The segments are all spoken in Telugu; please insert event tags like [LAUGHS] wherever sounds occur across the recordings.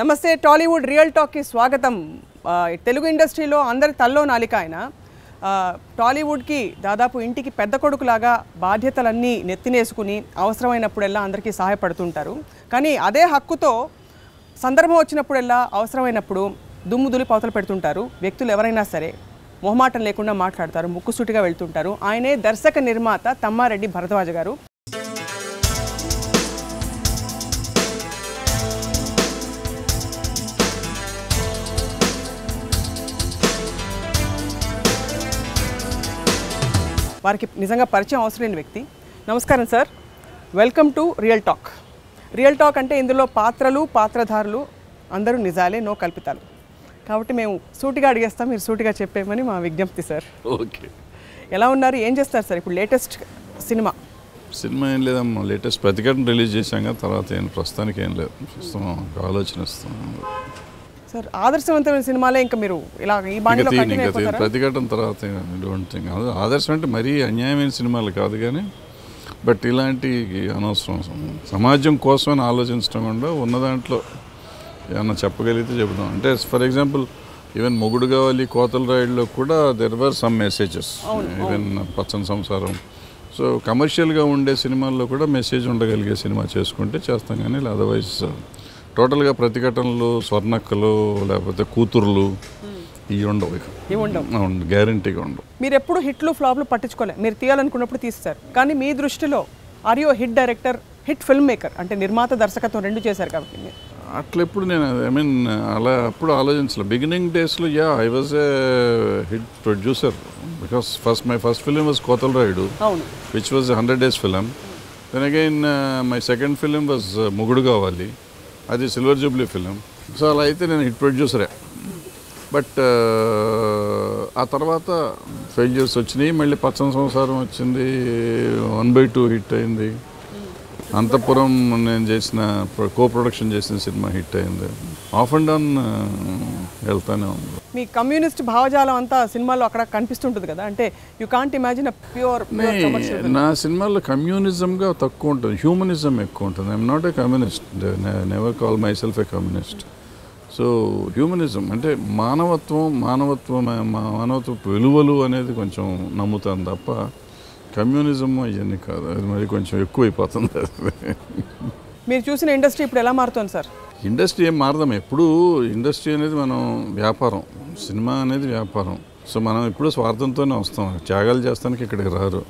నమస్తే టాలీవుడ్ రియల్ టాక్కి స్వాగతం. తెలుగు ఇండస్ట్రీలో అందరి తల్లో నాలిక ఆయన. టాలీవుడ్కి దాదాపు ఇంటికి పెద్ద కొడుకులాగా బాధ్యతలన్నీ నెత్తినేసుకుని అవసరమైనప్పుడల్లా అందరికీ సహాయపడుతుంటారు. కానీ అదే హక్కుతో సందర్భం వచ్చినప్పుడల్లా అవసరమైనప్పుడు దుమ్ము దులి పవతలు పెడుతుంటారు. వ్యక్తులు ఎవరైనా సరే మొహమాటం లేకుండా మాట్లాడతారు ముక్కుసూటిగా వెళ్తుంటారు. ఆయనే దర్శక నిర్మాత తమ్మారెడ్డి భరద్వాజ గారు. వారికి నిజంగా పరిచయం అవసరం లేని వ్యక్తి. నమస్కారం sir. Welcome to real talk real talk అంటే ఇందులో పాత్రలు పాత్రధారులు అందరూ నిజాలే నో కల్పితాలు. కాబట్టి మేము సూటిగా అడిగేస్తాం మీరు సూటిగా చెప్పేమని మా విజ్ఞప్తి సార్. ఓకే. ఎలా ఉన్నారు ఏం చేస్తారు సార్? ఇప్పుడు లేటెస్ట్ సినిమా. సినిమా ఏం లేదమ్మా లేటెస్ట్ ప్రతిఘటన రిలీజ్ చేశాం కదా తర్వాత ఏం ప్రస్తుతానికి ఏం లేదు. ప్రస్తుతం ఆలోచన ఇస్తాం సార్ ఆదర్శవంతమైన సినిమాలే ఇంకా మీరు ఇలా ఈ బాణీలో ప్రతిఘటన తర్వాత డోంట్ థింక్ ఆదర్శం అంటే మరీ అన్యాయమైన సినిమాలు కాదు కానీ బట్ ఇలాంటి అనవసరం. సమాజం కోసమని ఆలోచించడం కూడా ఉన్న దాంట్లో ఏమన్నా చెప్పగలిగితే చెబుదాం. అంటే ఫర్ ఎగ్జాంపుల్ ఈవెన్ మొగుడు కావాలి కోతల రాయుడులో కూడా there were some messages even Pachani Samsaram. So కమర్షియల్గా ఉండే సినిమాల్లో కూడా మెసేజ్ ఉండగలిగే సినిమా చేసుకుంటే చేస్తాం కానీ అదర్వైజ్ టోటల్గా ప్రతిఘటనలు స్వర్ణక్కలు లేకపోతే కూతుర్లు ఇవి ఉండవు ఇక. ఉండవు. గ్యారంటీగా ఉండవు. మీరు ఎప్పుడు హిట్లు ఫ్లాప్లు పట్టించుకోలే. మీరు తీయాలనుకున్నప్పుడు తీస్తారు. కానీ మీ దృష్టిలో are you hit director hit film maker అంటే నిర్మాత దర్శకత్వం రెండు చేశారు కాబట్టి మీరు. అట్లా ఎప్పుడు నేను ఐ మీన్ అలా అప్పుడు ఆలోచించలే. బిగినింగ్ డేస్లో yeah I was a hit producer because first my first film was Kothala Rayudu అవును. Which was hundred days film then again my second film was Mugudu Kavali అది సిల్వర్ జూబ్లీ ఫిలిం. సో అలా అయితే నేను హిట్ ప్రొడ్యూసరే. బట్ ఆ తర్వాత ఫెయిల్యూర్స్ వచ్చినాయి. మళ్ళీ పచ్చని సంసారం వచ్చింది. వన్ బై టూ హిట్ అయింది. అంతపురం నేను చేసిన కో ప్రొడక్షన్ చేసిన సినిమా హిట్ అయింది. ఆఫ్ అండ్ డౌన్ వెళ్తానే ఉంది. మీ కమ్యూనిస్ట్ భావజాలం అంతా సినిమాలో అక్కడ కనిపిస్తుంటుంది కదా అంటే యూ కాంట్ ఇమాజిన్ ప్యూర్ నా సినిమాలో కమ్యూనిజంగా తక్కువ ఉంటుంది హ్యూమనిజం ఎక్కువ ఉంటుంది. I'm not a communist never call my self a communist so humanism అంటే మానవత్వం మానవత్వం మానవత్వ విలువలు అనేది కొంచెం నమ్ముతాను తప్ప కమ్యూనిజం అవన్నీ కాదు. అది మరి కొంచెం ఎక్కువైపోతుంది మీరు చూసిన ఇండస్ట్రీ ఇప్పుడు ఎలా మారుతోంది సార్? ఇండస్ట్రీ ఏం మారదాం. ఎప్పుడు ఇండస్ట్రీ అనేది మనం వ్యాపారం. సినిమా అనేది వ్యాపారం. సో మనం ఎప్పుడు స్వార్థంతోనే వస్తాం. త్యాగాలు చేస్తానికి ఇక్కడికి రారు.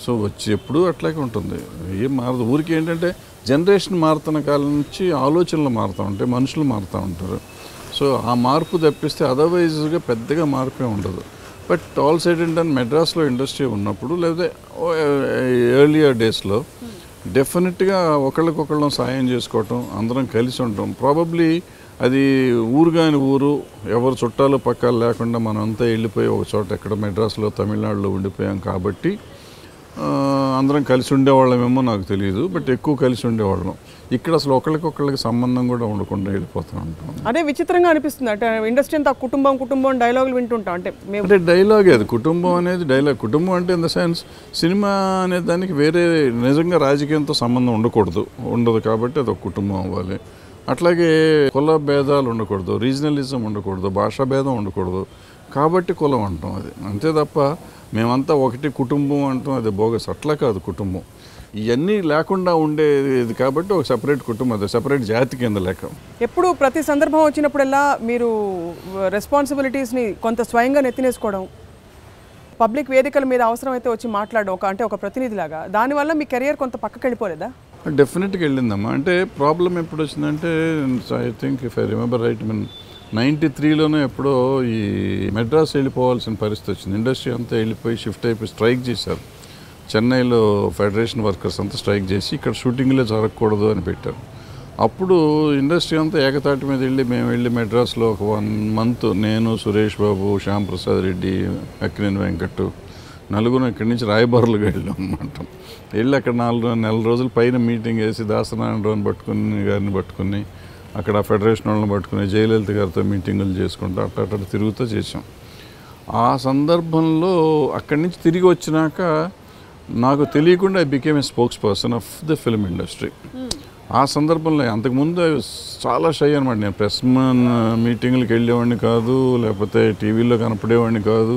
సో వచ్చి ఎప్పుడు అట్లాగే ఉంటుంది. ఏం మారదు. ఊరికి ఏంటంటే జనరేషన్ మారుతున్న కాలం నుంచి ఆలోచనలు మారుతూ ఉంటాయి. మనుషులు మారుతూ ఉంటారు. సో ఆ మార్పు తప్పిస్తే అదర్వైజ్గా పెద్దగా మార్పే ఉండదు. But all said and done మెడ్రాస్లో ఇండస్ట్రీ ఉన్నప్పుడు లేకపోతే ఎర్లియర్ డేస్లో డెఫినెట్గా ఒకళ్ళకొకళ్ళం సాయం చేసుకోవటం అందరం కలిసి ఉంటాం ప్రాబబ్లీ అది ఊరు కాని ఊరు ఎవరు చుట్టాలు పక్కాలు లేకుండా మనం అంతా వెళ్ళిపోయి ఒక చోట ఎక్కడ మెడ్రాస్లో తమిళనాడులో ఉండిపోయాం కాబట్టి అందరం కలిసి ఉండేవాళ్ళమేమో నాకు తెలియదు బట్ ఎక్కువ కలిసి ఉండేవాళ్ళం ఇక్కడ అసలు ఒకళ్ళకొకళ్ళకి సంబంధం కూడా ఉండకుండా వెళ్ళిపోతూ ఉంటాం. అదే విచిత్రంగా అనిపిస్తుంది. అంటే ఇండస్ట్రీ అంతా కుటుంబం కుటుంబం డైలాగులు వింటుంటాం. అంటే అంటే డైలాగ్ అది? కుటుంబం అనేది డైలాగ్ కుటుంబం అంటే ఇన్ ద సెన్స్ సినిమా అనే దానికి వేరే నిజంగా రాజకీయంతో సంబంధం ఉండకూడదు. ఉండదు కాబట్టి అది ఒక కుటుంబం అవ్వాలి. అట్లాగే కుల భేదాలు ఉండకూడదు. రీజనలిజం ఉండకూడదు. భాషా భేదం ఉండకూడదు. కాబట్టి కులం అంటాం అది. అంతే తప్ప మేమంతా ఒకటి కుటుంబం అంటాం అది బోగస్. అట్లా కాదు కుటుంబం. ఇవన్నీ లేకుండా ఉండేది కాబట్టి ఒక సపరేట్ కుటుంబం అది సపరేట్ జాతి కింద లెక్క. ఎప్పుడు ప్రతి సందర్భం వచ్చినప్పుడల్లా మీరు రెస్పాన్సిబిలిటీస్ని కొంత స్వయంగా నెత్తినేసుకోవడం పబ్లిక్ వేదికల మీద అవసరమైతే వచ్చి మాట్లాడడం ఒక అంటే ఒక ప్రతినిధిలాగా. దానివల్ల మీ కెరియర్ కొంత పక్కకి వెళ్ళిపోలేదా? డెఫినెట్గా వెళ్ళిందమ్మా. అంటే ప్రాబ్లం ఎప్పుడు వచ్చిందంటే I think if I remember right mean ninety త్రీలోనే ఎప్పుడో ఈ మెడ్రాస్ వెళ్ళిపోవాల్సిన పరిస్థితి వచ్చింది. ఇండస్ట్రీ అంతా వెళ్ళిపోయి షిఫ్ట్ అయిపోయి స్ట్రైక్ చేశారు. చెన్నైలో ఫెడరేషన్ వర్కర్స్ అంతా స్ట్రైక్ చేసి ఇక్కడ షూటింగ్లే జరగకూడదు అని పెట్టారు. అప్పుడు ఇండస్ట్రీ అంతా ఏకతాటి మీద వెళ్ళి మేము వెళ్ళి మెడ్రాస్లో ఒక వన్ మంత్ నేను సురేష్ బాబు శ్యామ్ ప్రసాద్ రెడ్డి అక్కినేని వెంకట్ నలుగురు ఇక్కడి నుంచి రాయబారులుగా వెళ్ళాం అనమాట వెళ్ళి అక్కడ నాలుగు నెల రోజుల పైన మీటింగ్ వేసి దాసనారాయణరావుని పట్టుకుని గారిని పట్టుకుని అక్కడ ఫెడరేషన్ వాళ్ళని పట్టుకుని జయలలిత గారితో మీటింగులు చేసుకుంటూ అట్ట అట్ట తిరుగుతూ చేసాం ఆ సందర్భంలో అక్కడి నుంచి తిరిగి వచ్చినాక నాకు తెలియకుండా I became a spokesperson of the film industry ఆ సందర్భంలో అంతకుముందు చాలా షై అనమాట నేను ప్రెస్ మీటింగ్లకు వెళ్ళేవాడిని కాదు లేకపోతే టీవీలో కనపడేవాడిని కాదు.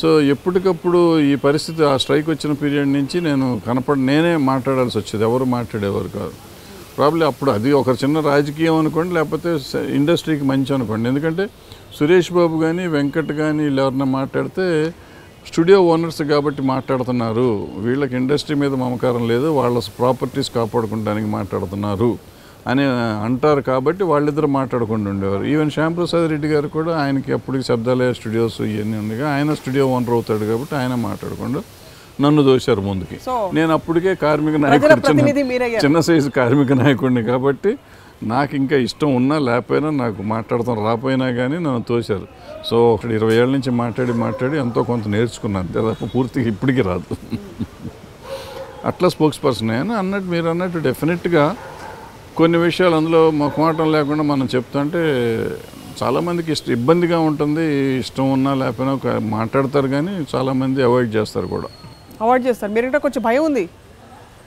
సో ఎప్పటికప్పుడు ఈ పరిస్థితి ఆ స్ట్రైక్ వచ్చిన పీరియడ్ నుంచి నేను కనపడ నేనే మాట్లాడాల్సి వచ్చేది. ఎవరు మాట్లాడేవారు కాదు. ప్రాబ్లీ అప్పుడు అది ఒక చిన్న రాజకీయం అనుకోండి లేకపోతే ఇండస్ట్రీకి మంచి అనుకోండి. ఎందుకంటే సురేష్ బాబు కానీ వెంకట్ కానీ వీళ్ళు ఎవరన్నా మాట్లాడితే స్టూడియో ఓనర్స్ కాబట్టి మాట్లాడుతున్నారు. వీళ్ళకి ఇండస్ట్రీ మీద మమకారం లేదు వాళ్ళ ప్రాపర్టీస్ కాపాడుకోవడానికి మాట్లాడుతున్నారు అని అంటారు కాబట్టి వాళ్ళిద్దరు మాట్లాడుకుంటూ ఉండేవారు. ఈవెన్ శ్యాంప్రసాద్ రెడ్డి గారు కూడా ఆయనకి అప్పటికి శబ్దాలయ స్టూడియోస్ ఇవన్నీ ఉండగా ఆయన స్టూడియో ఓనర్ అవుతాడు కాబట్టి ఆయన మాట్లాడుకుంటూ నన్ను దోశారు ముందుకి. నేను అప్పటికే కార్మిక నాయకుడు చిన్న సైజు కార్మిక నాయకుడిని కాబట్టి నాకు ఇంకా ఇష్టం ఉన్నా లేకపోయినా నాకు మాట్లాడతాం రాపోయినా కానీ నన్ను తోశారు. సో ఒకటి ఇరవై ఏళ్ళ నుంచి మాట్లాడి మాట్లాడి ఎంతో కొంత నేర్చుకున్నాను. తప్ప పూర్తిగా ఇప్పటికీ రాదు. అట్లా స్పోక్స్ పర్సన్ అయ్యాను అన్నట్టు మీరు అన్నట్టు డెఫినెట్గా కొన్ని విషయాలు అందులో మొఖమాటం లేకుండా మనం చెప్తుంటే చాలామందికి ఇష్ట ఇబ్బందిగా ఉంటుంది. ఇష్టం ఉన్నా లేకపోయినా మాట్లాడతారు కానీ చాలామంది అవాయిడ్ చేస్తారు కూడా. అవాయిడ్ చేస్తారు. మీరు కొంచెం భయం ఉంది.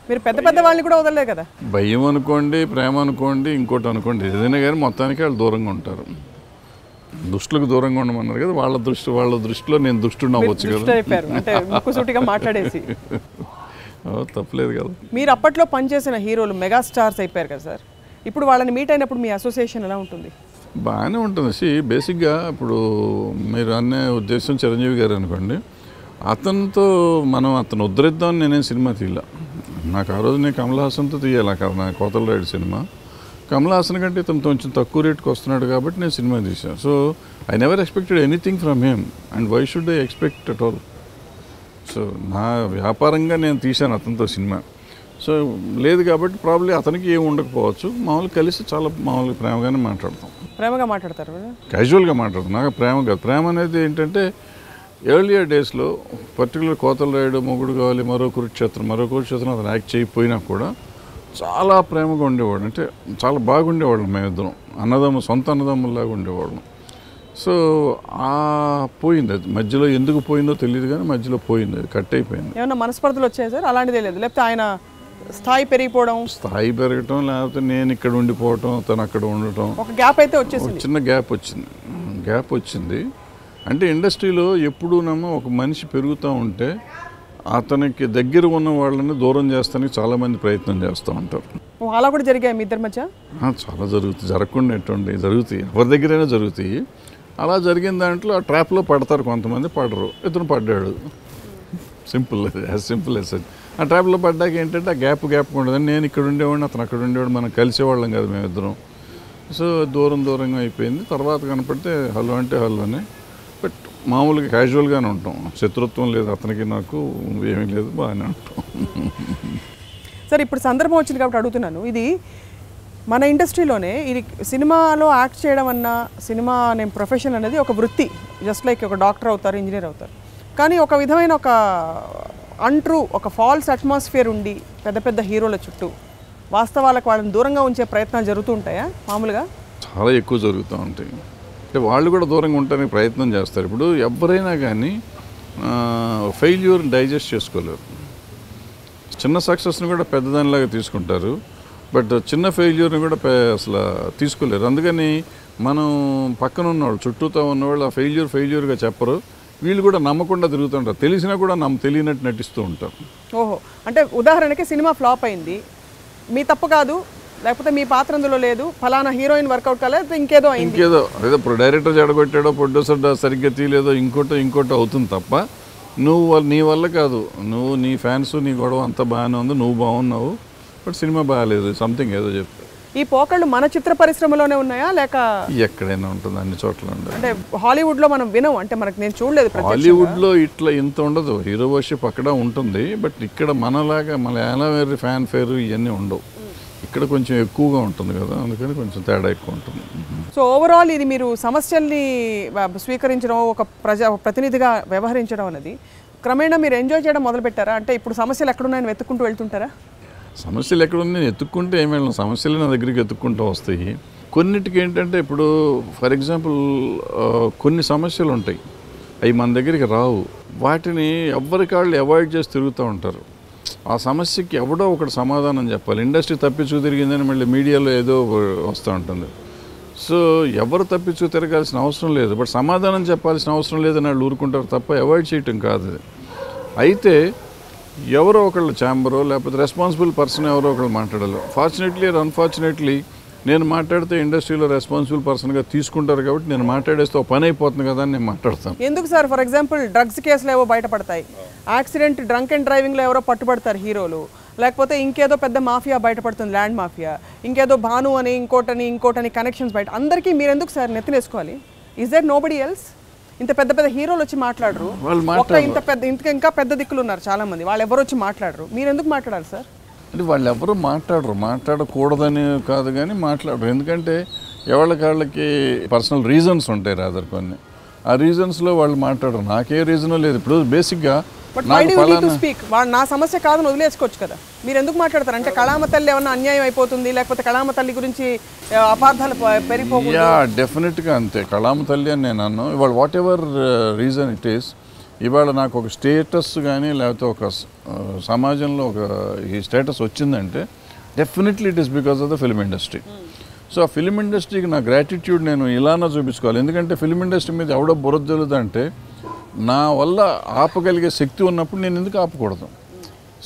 మీరు పెద్ద పెద్ద వాళ్ళని కూడా వదలలేదు కదా. భయం అనుకోండి ప్రేమ అనుకోండి ఇంకోటి అనుకోండి. ఏదైనా కానీ మొత్తానికి వాళ్ళు దూరంగా ఉంటారు. దుష్టులకు దూరంగా ఉండమన్నారు కదా వాళ్ళ దృష్టి వాళ్ళ దృష్టిలో నేను దుష్టుని అవ్వచ్చు కదా. మాట్లాడేసి. ఓ, తప్పలేదు కదా. మీరు అప్పట్లో పనిచేసిన హీరోలు మెగా స్టార్స్ అయిపోయారు కదా సార్. ఇప్పుడు వాళ్ళని మీట్ అయినప్పుడు మీ అసోసియేషన్ ఎలా ఉంటుంది? బాగానే ఉంటుంది. సి బేసిక్గా ఇప్పుడు మీరు అనే ఉద్దేశం చిరంజీవి గారు అనుకోండి అతనితో మనం అతను ఉద్ధరిద్దామని నేనేం సినిమా తీయలే. నాకు ఆ రోజు నేను కమల్ హాసన్తో తీయాలి నా కోతల రైడ్ సినిమా. కమల్ హాసన్ కంటే ఇతను కొంచెం తక్కువ రేట్కి వస్తున్నాడు కాబట్టి నేను సినిమా తీశాను so I never expected anything from him and why should I expect at all so నా వ్యాపారంగా నేను తీశాను అతనితో సినిమా. సో లేదు కాబట్టి ప్రాబ్లీ అతనికి ఏమి ఉండకపోవచ్చు. మామూలు కలిసి చాలా మామూలుగా ప్రేమగానే మాట్లాడతాం. ప్రేమగా మాట్లాడతారు కదా? క్యాజువల్గా మాట్లాడుతున్నా నాకు ప్రేమ కాదు. ప్రేమ అనేది ఏంటంటే ఎర్లియర్ డేస్లో పర్టికులర్ కోతల రాయుడు మొగుడు కావాలి మరో కురుక్షేత్రం మరో కురుక్షేత్రం అతను యాక్ట్ చేయకపోయినా కూడా చాలా ప్రేమగా ఉండేవాడు. అంటే చాలా బాగుండేవాళ్ళం మేమిద్దరం అన్నదమ్ము సొంత అన్నదమ్ముల్లాగా ఉండేవాళ్ళం. సో ఆ పోయింది. అది మధ్యలో ఎందుకు పోయిందో తెలియదు కానీ మధ్యలో పోయింది. అది కట్ అయిపోయింది. ఏమన్నా మనస్పర్ధలు వచ్చాయి సార్? అలాంటిదే లేదు లేకపోతే ఆయన స్థాయి పెరిగిపోవడం స్థాయి పెరగటం లేకపోతే నేను ఇక్కడ ఉండిపోవటం తను అక్కడ ఉండటం. ఒక గ్యాప్ అయితే ఒక వచ్చేసింది చిన్న గ్యాప్ వచ్చింది. గ్యాప్ వచ్చింది. అంటే ఇండస్ట్రీలో ఎప్పుడూనేమో ఒక మనిషి పెరుగుతూ ఉంటే అతనికి దగ్గర ఉన్న వాళ్ళని దూరం చేస్తానికి చాలామంది ప్రయత్నం చేస్తూ ఉంటారు. అలా కూడా జరిగాయి మీ ఇద్దరి మధ్య? చాలా జరుగుతుంది జరగకుండా ఎటువంటి జరుగుతాయి. ఎవరి దగ్గరైనా జరుగుతాయి. అలా జరిగిన దాంట్లో ఆ ట్రాప్లో పడతారు కొంతమంది పడరు. ఇతను పడ్డాడు. సింపుల్ యాజ్ సింపుల్ యాజ్ ఆ ట్రాప్లో పడ్డాక ఏంటంటే ఆ గ్యాప్ గ్యాప్ ఉండదు. నేను ఇక్కడ ఉండేవాడిని అతను అక్కడ ఉండేవాడు మనం కలిసేవాళ్ళం కదా మేమిద్దరం. సో దూరం దూరంగా అయిపోయింది. తర్వాత కనపడితే హలో అంటే హలోనే మామూలుగా క్యాజువల్గానే ఉంటాం. శత్రుత్వం లేదు అతనికి నాకు ఏమీ లేదు బాగానే ఉంటాం. సార్ ఇప్పుడు సందర్భం వచ్చింది కాబట్టి అడుగుతున్నాను. ఇది మన ఇండస్ట్రీలోనే ఇది సినిమాలో యాక్ట్ చేయడం అన్న సినిమా అనే ప్రొఫెషన్ అనేది ఒక వృత్తి. జస్ట్ లైక్ ఒక డాక్టర్ అవుతారు ఇంజనీర్ అవుతారు. కానీ ఒక విధమైన ఒక అంట్రూ ఒక ఫాల్స్ అట్మాస్ఫియర్ ఉండి పెద్ద పెద్ద హీరోల చుట్టూ వాస్తవాలకు వాళ్ళని దూరంగా ఉంచే ప్రయత్నాలు జరుగుతూ ఉంటాయా? మామూలుగా? చాలా ఎక్కువ జరుగుతూ ఉంటాయి. అంటే వాళ్ళు కూడా దూరంగా ఉండడానికి ప్రయత్నం చేస్తారు. ఇప్పుడు ఎవరైనా కానీ ఫెయిల్యూర్ డైజెస్ట్ చేసుకోలేరు. చిన్న సక్సెస్ని కూడా పెద్దదానిలాగా తీసుకుంటారు. బట్ చిన్న ఫెయిల్యూర్ని కూడా అసలు తీసుకోలేరు. అందుకని మనం పక్కన ఉన్నవాళ్ళు చుట్టూతో ఉన్నవాళ్ళు ఆ ఫెయిల్యూర్ ఫెయిల్యూర్గా చెప్పరు. వీళ్ళు కూడా నమ్మకుండా తిరుగుతుంటారు తెలిసినా కూడా నమ్మ తెలియనట్టు నటిస్తూ ఉంటారు. ఓహో. అంటే ఉదాహరణకి సినిమా ఫ్లాప్ అయింది. మీ తప్పు కాదు. లేకపోతే మీ పాత్ర అందులో లేదు. ఫలానా హీరోయిన్ వర్కౌట్ కాలేదు ఇంకేదో ఇంకేదో అదే ఇప్పుడు డైరెక్టర్ జడగొట్టాడో ప్రొడ్యూసర్ సరిగ్గా తీయలేదో ఇంకోటో ఇంకోటో అవుతుంది తప్ప నువ్వు నీ వల్ల కాదు. నువ్వు నీ ఫ్యాన్స్ నీ గొడవ అంతా బాగానే ఉంది నువ్వు బాగున్నావు బట్ సినిమా బాగాలేదు సంథింగ్ ఏదో చెప్తా ఈ పోకళ్ళు మన చిత్ర పరిశ్రమలోనే ఉన్నాయా లేక ఎక్కడైనా ఉంటుంది అన్ని చోట్ల అంటే హాలీవుడ్లో మనం వినం అంటే మనకు నేను చూడలేదు ప్రత్యక్షంగా. హాలీవుడ్లో ఇట్లా ఇంత ఉండదు హీరో వర్షిప్ అక్కడ ఉంటుంది బట్ ఇక్కడ మనలాగా మన వేరే ఫ్యాన్ ఫేర్ ఇవన్నీ ఉండవు. ఇక్కడ కొంచెం ఎక్కువగా ఉంటుంది కదా అందుకని కొంచెం తేడా ఎక్కువ ఉంటుంది. సో ఓవరాల్ ఇది మీరు సమస్యల్ని స్వీకరించడం ఒక ప్రజా ప్రతినిధిగా వ్యవహరించడం అనేది క్రమేణా మీరు ఎంజాయ్ చేయడం మొదలు పెట్టారా అంటే ఇప్పుడు సమస్యలు ఎక్కడున్నాయని వెతుక్కుంటూ వెళ్తుంటారా? సమస్యలు ఎక్కడ ఉన్నాయి ఎత్తుక్కుంటే ఏమి వెళ్ళను. సమస్యలు నా దగ్గరికి ఎత్తుక్కుంటూ వస్తాయి. కొన్నిటికి ఏంటంటే ఇప్పుడు ఫర్ ఎగ్జాంపుల్ కొన్ని సమస్యలు ఉంటాయి. అవి మన దగ్గరికి రావు. వాటిని ఎవ్వరికి వాళ్ళు అవాయిడ్ చేసి తిరుగుతూ ఉంటారు. ఆ సమస్యకి ఎవడో ఒకటి సమాధానం చెప్పాలి. ఇండస్ట్రీ తప్పించుకు తిరిగిందని మళ్ళీ మీడియాలో ఏదో వస్తూ ఉంటుంది. సో ఎవరు తప్పించుకు తిరగాల్సిన అవసరం లేదు. బట్ సమాధానం చెప్పాల్సిన అవసరం లేదని వాళ్ళు ఊరుకుంటారు తప్ప అవాయిడ్ చేయటం కాదు అయితే ఎవరో ఒకళ్ళు ఛాంబరో లేకపోతే రెస్పాన్సిబుల్ పర్సన్ ఎవరో ఒకళ్ళు మాట్లాడాలి. ఫార్చునేట్లీ ఆర్ అన్ఫార్చునేట్లీ నేను మాట్లాడితే ఇండస్ట్రీలో రెస్పాన్సిబుల్ పర్సన్గా తీసుకుంటారు కాబట్టి నేను మాట్లాడేస్తే ఒక పని అయిపోతుంది కదా అని నేను మాట్లాడతాను. ఎందుకు సార్? ఫర్ ఎగ్జాంపుల్ డ్రగ్స్ కేసులు ఏవో బయటపడతాయి. యాక్సిడెంట్ డ్రంక్ అండ్ డ్రైవింగ్లో ఎవరో పట్టుబడతారు హీరోలు. లేకపోతే ఇంకేదో పెద్ద మాఫియా బయటపడుతుంది ల్యాండ్ మాఫియా. ఇంకేదో భాను అని ఇంకోటని ఇంకోటని కనెక్షన్స్ బయట. అందరికీ మీరు ఎందుకు సార్ నెత్తినేసుకోవాలి? Is there nobody else ఇంత పెద్ద పెద్ద హీరోలు వచ్చి మాట్లాడరు. ఇంత పెద్ద ఇంత ఇంకా పెద్ద దిక్కులు ఉన్నారు చాలా మంది వాళ్ళు ఎవరు వచ్చి మాట్లాడరు. మీరు ఎందుకు మాట్లాడాలి సార్? అంటే వాళ్ళు ఎవరు మాట్లాడరు. మాట్లాడకూడదని కాదు కానీ మాట్లాడరు. ఎందుకంటే ఎవరికి వాళ్ళకి పర్సనల్ రీజన్స్ ఉంటాయి రాదర్ కొన్ని. ఆ రీజన్స్లో వాళ్ళు మాట్లాడరు. నాకే రీజన్ లేదు. ఇప్పుడు బేసిక్గా నా సమస్య కాదని వదిలేసుకోవచ్చు కదా. మీరు ఎందుకు మాట్లాడతారు? అంటే కళామ తల్లి ఏమన్నా అన్యాయం అయిపోతుంది? లేకపోతే కళామ తల్లి గురించి అపార్థాలు ప- పెరిగిపోకూడదు? యా డెఫినెట్గా అంతే. కళామ తల్లి అని నేను అన్నాను ఇవాళ whatever reason it is ఇవాళ నాకు ఒక స్టేటస్ కానీ లేకపోతే ఒక సమాజంలో ఒక ఈ స్టేటస్ వచ్చిందంటే definitely it is because of the film industry so ఆ ఫిల్మ్ ఇండస్ట్రీకి నా గ్రాటిట్యూడ్ నేను ఇలానే చూపించుకోవాలి. ఎందుకంటే ఫిల్మ్ ఇండస్ట్రీ మీద ఎవడో బురదలుదంటే నా వల్ల ఆపగలిగే శక్తి ఉన్నప్పుడు నేను ఎందుకు ఆపకూడదు?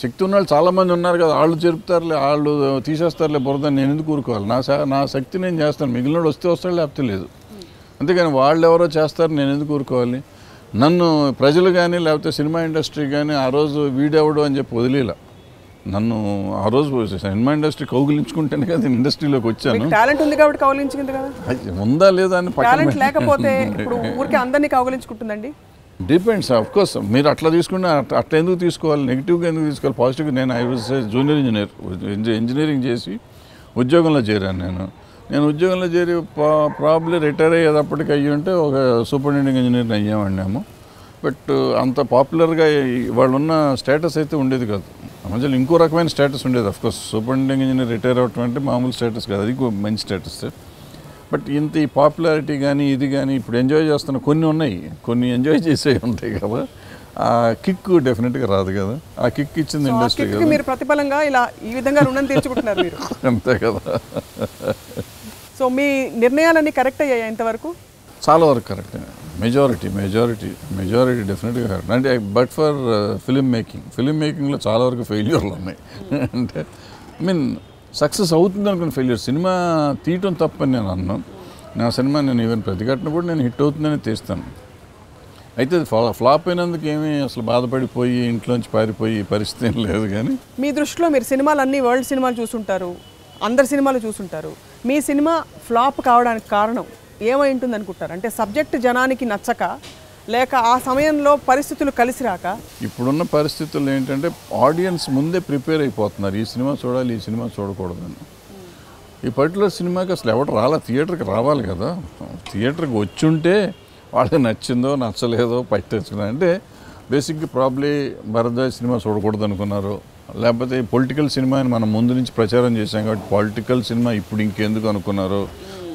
శక్తి ఉన్న వాళ్ళు చాలామంది ఉన్నారు కదా వాళ్ళు చెరుపుతారులే వాళ్ళు తీసేస్తారులే బురద నేను ఎందుకు ఊరుకోవాలి? నా నా శక్తి నేను చేస్తాను. మిగిలిన వస్తే వస్తాడు లేకపోతే లేదు. అంతేగాని వాళ్ళు ఎవరో చేస్తారు నేను ఎందుకు ఊరుకోవాలి? నన్ను ప్రజలు కానీ లేకపోతే సినిమా ఇండస్ట్రీ కానీ ఆ రోజు వీడెవడు అని చెప్పి వదిలేలా. నన్ను ఆ రోజు సినిమా ఇండస్ట్రీ కౌగిలించుకుంటేనే కదా ఇండస్ట్రీలోకి వచ్చాను. టాలెంట్ ఉంది కాబట్టి కౌలించుకుంది కదా? ఉందా లేదా అని టాలెంట్ లేకపోతే ఇప్పుడు ఊరికి అందరినీ కౌగిలించుకుంటుందండి? డిపెండ్స్ ఆఫ్ కోర్స్ మీరు అట్లా తీసుకుంటే అట్లా అట్లా ఎందుకు తీసుకోవాలి? నెగిటివ్గా ఎందుకు తీసుకోవాలి? పాజిటివ్గా నేను I was junior engineer engineering చేసి ఉద్యోగంలో చేరాను నేను. నేను ఉద్యోగంలో చేరి ప్రాబ్లీ రిటైర్ అయ్యేటప్పటికి అయ్యి ఉంటే ఒక సూపరింటెండెంట్ ఇంజనీర్ అయ్యామన్నాము బట్ అంత పాపులర్గా వాళ్ళు ఉన్న స్టేటస్ అయితే ఉండేది కాదు. మధ్యలో ఇంకో రకమైన స్టేటస్ ఉండేది. అఫ్కోర్స్ సూపరింటెండెంట్ ఇంజనీర్ రిటైర్ అవటం అంటే మామూలు స్టేటస్ కాదు. అది మంచి స్టేటస్ బట్ ఇంత ఈ పాపులారిటీ కానీ ఇది కానీ ఇప్పుడు ఎంజాయ్ చేస్తున్న కొన్ని ఉన్నాయి. కొన్ని ఎంజాయ్ చేసే ఉంటాయి కదా. ఆ కిక్ డెఫినెట్గా రాదు కదా. ఆ కిక్ ఇచ్చింది ఇండస్ట్రీ మీరు ప్రతిఫలంగా ఇలా ఈ విధంగా రుణం తీర్చుకుంటున్నారు మీరు. [LAUGHS] అంతే కదా. సో మీ నిర్ణయాలన్నీ కరెక్ట్ అయ్యాయి ఇంతవరకు? చాలా వరకు కరెక్ట్. మెజారిటీ మెజారిటీ మెజారిటీ డెఫినెట్గా కరెక్ట్. అంటే but for film making film మేకింగ్లో చాలా వరకు ఫెయిల్యూర్లు ఉన్నాయి. అంటే ఐ మీన్ సక్సెస్ అవుతుంది అనుకున్న ఫెయిల్యూర్ సినిమా తీయటం తప్పని నేను అన్నాను నా సినిమా నేను ఈవెన్ ప్రతిఘటనప్పుడు నేను హిట్ అవుతుందని తీస్తాను. అయితే ఫ్లా ఫ్లాప్ అయినందుకు ఏమీ అసలు బాధపడిపోయి ఇంట్లోంచి పారిపోయి పరిస్థితి ఏం లేదు కానీ మీ దృష్టిలో మీరు సినిమాలు అన్ని వరల్డ్ సినిమాలు చూసుంటారు. అందరి సినిమాలు చూసుంటారు. మీ సినిమా ఫ్లాప్ కావడానికి కారణం ఏమై ఉంటుంది అనుకుంటారు అంటే సబ్జెక్ట్ జనానికి నచ్చక లేక ఆ సమయంలో పరిస్థితులు కలిసి రాక? ఇప్పుడున్న పరిస్థితులు ఏంటంటే ఆడియన్స్ ముందే ప్రిపేర్ అయిపోతున్నారు. ఈ సినిమా చూడాలి ఈ సినిమా చూడకూడదని. ఈ పర్టికులర్ సినిమాకి అసలు ఎవరు రాలా? థియేటర్కి రావాలి కదా. థియేటర్కి వచ్చుంటే వాళ్ళకి నచ్చిందో నచ్చలేదో పట్టేసుకున్నా అంటే బేసిక్గా ప్రాబ్లీ భరద్వాజ్ సినిమా చూడకూడదు అనుకున్నారు లేకపోతే పొలిటికల్ సినిమా అని మనం ముందు నుంచి ప్రచారం చేశాం కాబట్టి పొలిటికల్ సినిమా ఇప్పుడు ఇంకెందుకు అనుకున్నారు?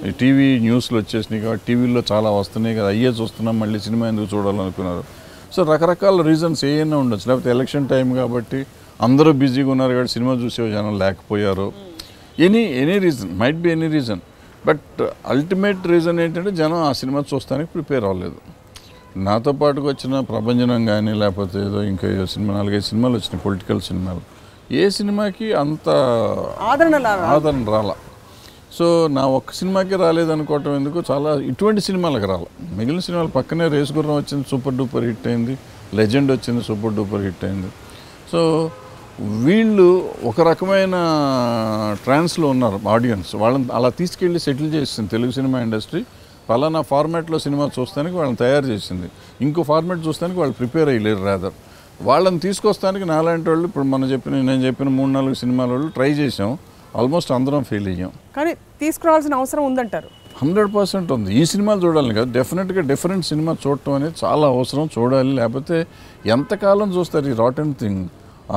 ఈ టీవీ న్యూస్లు వచ్చేసినాయి కాబట్టి టీవీలో చాలా వస్తున్నాయి కదా అయ్యే చూస్తున్నాం మళ్ళీ సినిమా ఎందుకు చూడాలనుకున్నారు? సో రకరకాల రీజన్స్ ఏమైనా ఉండొచ్చు. లేకపోతే ఎలక్షన్ టైం కాబట్టి అందరూ బిజీగా ఉన్నారు కాబట్టి సినిమా చూసే జనం లేకపోయారు. Any any reason might be any reason. But ultimate reason ఏంటంటే జనం ఆ సినిమా చూస్తానికి ప్రిపేర్ అవ్వలేదు. నాతో పాటుకు వచ్చిన ప్రభంజనం కానీ లేకపోతే ఏదో ఇంకా ఏదో సినిమా నాలుగైదు సినిమాలు వచ్చినాయి పొలిటికల్ సినిమాలు. ఏ సినిమాకి అంత ఆదరణ ఆదరణ రాలా. సో నా ఒక్క సినిమాకి రాలేదనుకోవటం ఎందుకు? చాలా ఇటువంటి సినిమాలకు రాల. మిగిలిన సినిమాలు పక్కనే రేస్ గుర్రం వచ్చింది సూపర్ డూపర్ హిట్ అయింది లెజెండ్ వచ్చింది సూపర్ డూపర్ హిట్ అయింది. సో వీళ్ళు ఒక రకమైన ట్రాన్స్లో ఉన్నారు ఆడియన్స్. వాళ్ళని అలా తీసుకెళ్ళి సెటిల్ చేసింది తెలుగు సినిమా ఇండస్ట్రీ. పలానా ఫార్మాట్లో సినిమా చూస్తానికి వాళ్ళని తయారు చేసింది. ఇంకో ఫార్మాట్ చూస్తానికి వాళ్ళు ప్రిపేర్ అయ్యలేరు రాదర్ వాళ్ళని తీసుకొస్తానికి నాలాంటి వాళ్ళు ఇప్పుడు మనం చెప్పిన నేను చెప్పిన మూడు నాలుగు సినిమాల వాళ్ళు ట్రై చేసాం ఆల్మోస్ట్ అందరం ఫెయిల్ అయ్యాం. కానీ తీసుకురావాల్సిన అవసరం ఉందంటారు. హండ్రెడ్ పర్సెంట్ ఉంది. ఈ సినిమాలు చూడాలి కదా డెఫినెట్గా డిఫరెంట్ సినిమా చూడటం అనేది చాలా అవసరం చూడాలి. లేకపోతే ఎంతకాలం చూస్తారు ఈ రాటన్ థింగ్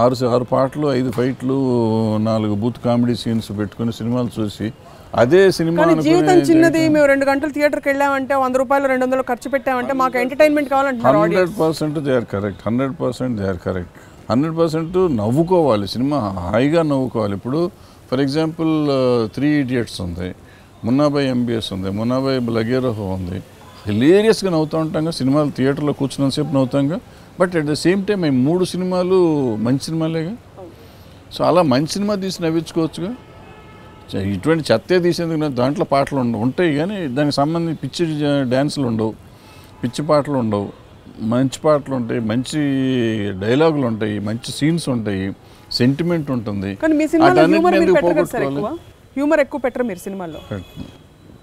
ఆరు ఆరు పాటలు ఐదు ఫైట్లు నాలుగు బూత్ కామెడీ సీన్స్ పెట్టుకుని సినిమాలు చూసి అదే సినిమా జీవితం చిన్నది మేము రెండు గంటలు థియేటర్కి వెళ్ళామంటే వంద రూపాయలు రెండు వందలు ఖర్చు పెట్టామంటే మాకు ఎంటర్టైన్మెంట్ కావాలంటున్నారు hundred percent they are correct hundred percent they are correct. Hundred percent నవ్వుకోవాలి cinema హాయిగా నవ్వుకోవాలి. ఇప్పుడు ఫర్ ఎగ్జాంపుల్ త్రీ ఇడియట్స్ ఉంది మున్నాబాయ్ ఎంబీఎస్ ఉంది మున్నాబాయ్ లగేరోహో ఉంది. హిలేరియస్గా నవ్వుతూ ఉంటాంగా సినిమాలు థియేటర్లో కూర్చున్నంతసేపు నవ్వుతాంగా but at the same time ఈ మూడు సినిమాలు మంచి సినిమాలేగా? సో అలా మంచి సినిమా తీసి నవ్వించుకోవచ్చుగా? ఇటువంటి చెత్తే తీసేందుకు దాంట్లో పాటలు ఉండవు. ఉంటాయి కానీ దానికి సంబంధించి పిచ్చి డ్యాన్సులు ఉండవు. పిచ్చి పాటలు ఉండవు. మంచి పాటలు ఉంటాయి. మంచి డైలాగులు ఉంటాయి. మంచి సీన్స్ ఉంటాయి. సెంటిమెంట్ ఉంటుంది. కానీ మీ సినిమాలో వాటన్నిటిని హ్యూమర్? ఎక్కువ? పెట్టరు మీరు సినిమాల్లో?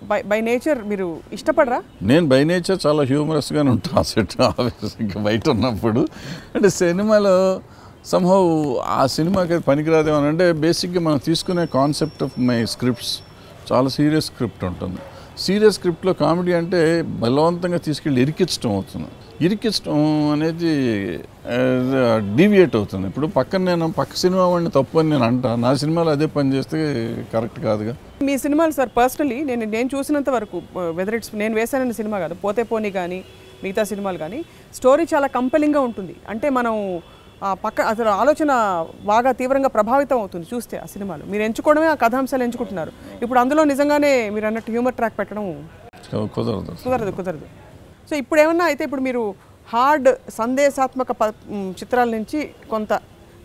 బై బై నేచర్ మీరు ఇష్టపడరా? నేను బై నేచర్ చాలా హ్యూమరస్గానే ఉంటాను. ఆ సెట్ ఆఫీస్ ఇంకా బయట ఉన్నప్పుడు. అంటే సినిమాలో సంహౌ ఆ సినిమాకి అది పనికిరాదేమో అని అంటే బేసిక్గా మనం తీసుకునే కాన్సెప్ట్ ఆఫ్ మై స్క్రిప్ట్స్ చాలా సీరియస్ స్క్రిప్ట్ ఉంటుంది. సీరియస్ స్క్రిప్ట్లో కామెడీ అంటే బలవంతంగా తీసుకెళ్ళి ఇరికించడం అవుతుంది. ఇరికించడం అనేది డీవియేట్ అవుతుంది. ఇప్పుడు పక్కన నేను పక్క సినిమా వాడిని తప్పు అని నేను అంటా. నా సినిమాలో అదే పని చేస్తే కరెక్ట్ కాదుగా? మీ సినిమాలు సార్ పర్సనలీ నేను నేను చూసినంత వరకు వెదర్ ఇట్స్ నేను వేసానన్న సినిమా కాదు పోతే పోనీ కానీ మిగతా సినిమాలు కానీ స్టోరీ చాలా కంపెలింగ్గా ఉంటుంది. అంటే మనం పక్క అసలు ఆలోచన బాగా తీవ్రంగా ప్రభావితం అవుతుంది చూస్తే ఆ సినిమాలు. మీరు ఎంచుకోవడమే ఆ కథాంశాలు ఎంచుకుంటున్నారు. ఇప్పుడు అందులో నిజంగానే మీరు అన్నట్టు హ్యూమర్ ట్రాక్ పెట్టడం కుదరదు. కుదరదు కుదరదు. సో ఇప్పుడు ఏమన్నా అయితే ఇప్పుడు మీరు హార్డ్ సందేశాత్మక చిత్రాల నుంచి కొంత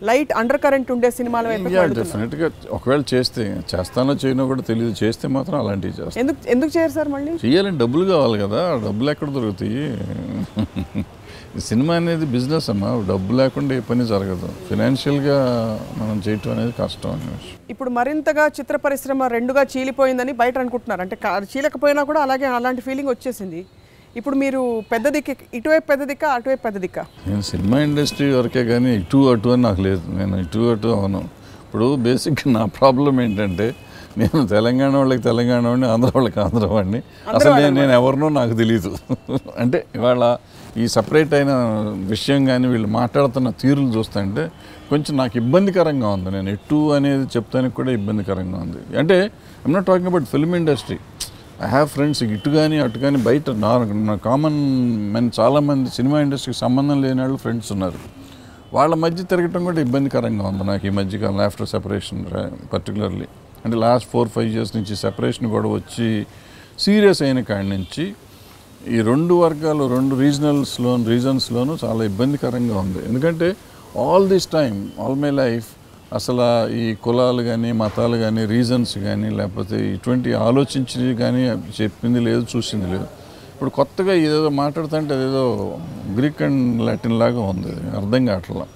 లైట్ అండర్ కరెంట్ ఉండే సినిమాల వైపు యా డెఫినెట్గా ఒకవేళ చేస్తే చేస్తానో చేయనో కూడా తెలియదు చేస్తే మాత్రం అలాంటివి చేస్తాను ఎందుకు ఎందుకు చేయరు సార్ మళ్ళీ? చేయాలని డబ్బులు కావాలి కదా. డబ్బులు ఎక్కడ దొరుకుతాయి? సినిమా అనేది బిజినెస్ అమ్మా. డబ్బు లేకుండా ఏ పని జరగదు. ఫినాన్షియల్గా మనం చేయటం అనేది కష్టం అనే విషయం. ఇప్పుడు మరింతగా చిత్ర పరిశ్రమ రెండుగా చీలిపోయిందని బయట అనుకుంటున్నారు. అంటే చీలకపోయినా కూడా అలాగే అలాంటి ఫీలింగ్ వచ్చేసింది. ఇప్పుడు మీరు పెద్ద దిక్కు ఇటువైపు పెద్ద దిక్క అటువైపు పెద్ద దిక్క? నేను సినిమా ఇండస్ట్రీ వరకే కానీ ఇటు అటు అని నాకు లేదు. నేను ఇటు అటు అవును. ఇప్పుడు బేసిక్ నా ప్రాబ్లం ఏంటంటే నేను తెలంగాణ వాళ్ళకి తెలంగాణ వాడిని ఆంధ్ర వాళ్ళకి ఆంధ్ర వాడిని. అసలు నేను నేను ఎవరినో నాకు తెలియదు [LAUGHS] అంటే ఇవాళ ఈ సపరేట్ అయిన విషయం కానీ వీళ్ళు మాట్లాడుతున్న తీరులు చూస్తుంటే కొంచెం నాకు ఇబ్బందికరంగా ఉంది. నేను ఎటు అనేది చెప్తానికి కూడా ఇబ్బందికరంగా ఉంది. అంటే I'm not talking about film industry I have friends ఇటు కానీ అటు కానీ బయట నా నా కామన్ మెన్ చాలామంది సినిమా ఇండస్ట్రీకి సంబంధం లేని వాళ్ళు ఫ్రెండ్స్ ఉన్నారు. వాళ్ళ మధ్య తిరగటం కూడా ఇబ్బందికరంగా ఉంది నాకు ఈ మధ్యకాలం ఆఫ్టర్ సెపరేషన్ పర్టికులర్లీ అంటే లాస్ట్ ఫోర్ ఫైవ్ ఇయర్స్ నుంచి సెపరేషన్ కూడా వచ్చి సీరియస్ అయిన కాడి నుంచి ఈ రెండు వర్గాలు రెండు రీజనల్స్లో రీజన్స్లోనూ చాలా ఇబ్బందికరంగా ఉంది. ఎందుకంటే all this time all my life అసలు ఈ కులాలు కానీ మతాలు కానీ రీజన్స్ కానీ లేకపోతే ఇటువంటి ఆలోచించి కానీ చెప్పింది లేదు చూసింది లేదు. ఇప్పుడు కొత్తగా ఏదో మాట్లాడుతుంటే అదేదో గ్రీక్ అండ్ లాటిన్ లాగా ఉంది అర్థం కావట్లా.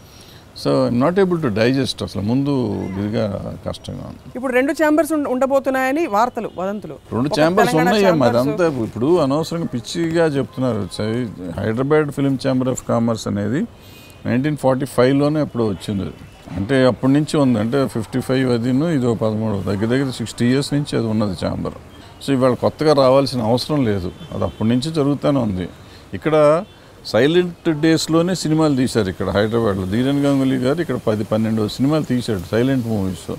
So not able to digest అసలు ముందు ఇదిగా కష్టంగా ఉంది. ఇప్పుడు రెండు ఛాంబర్స్ ఉండబోతున్నాయని వార్తలు వదంతులు. రెండు ఛాంబర్స్ chambers, అదంతా ఇప్పుడు అనవసరంగా పిచ్చిగా చెప్తున్నారు. Hyderabad film chamber of commerce అనేది నైన్టీన్ ఫార్టీ ఫైవ్లోనే ఎప్పుడో వచ్చింది. అంటే అప్పటి నుంచి ఉంది. అంటే ఫిఫ్టీ ఫైవ్ అదిను ఇది ఒక పదమూడు. దగ్గర దగ్గర సిక్స్టీ ఇయర్స్ నుంచి అది ఉన్నది ఛాంబర్. సో ఇవాళ కొత్తగా రావాల్సిన అవసరం లేదు. అది అప్పటి నుంచి జరుగుతూనే ఉంది. ఇక్కడ సైలెంట్ డేస్లోనే సినిమాలు తీశారు ఇక్కడ హైదరాబాద్లో. ధీరన్ గంగులీ గారు ఇక్కడ పది పన్నెండు సినిమాలు తీశాడు సైలెంట్ మూవీస్.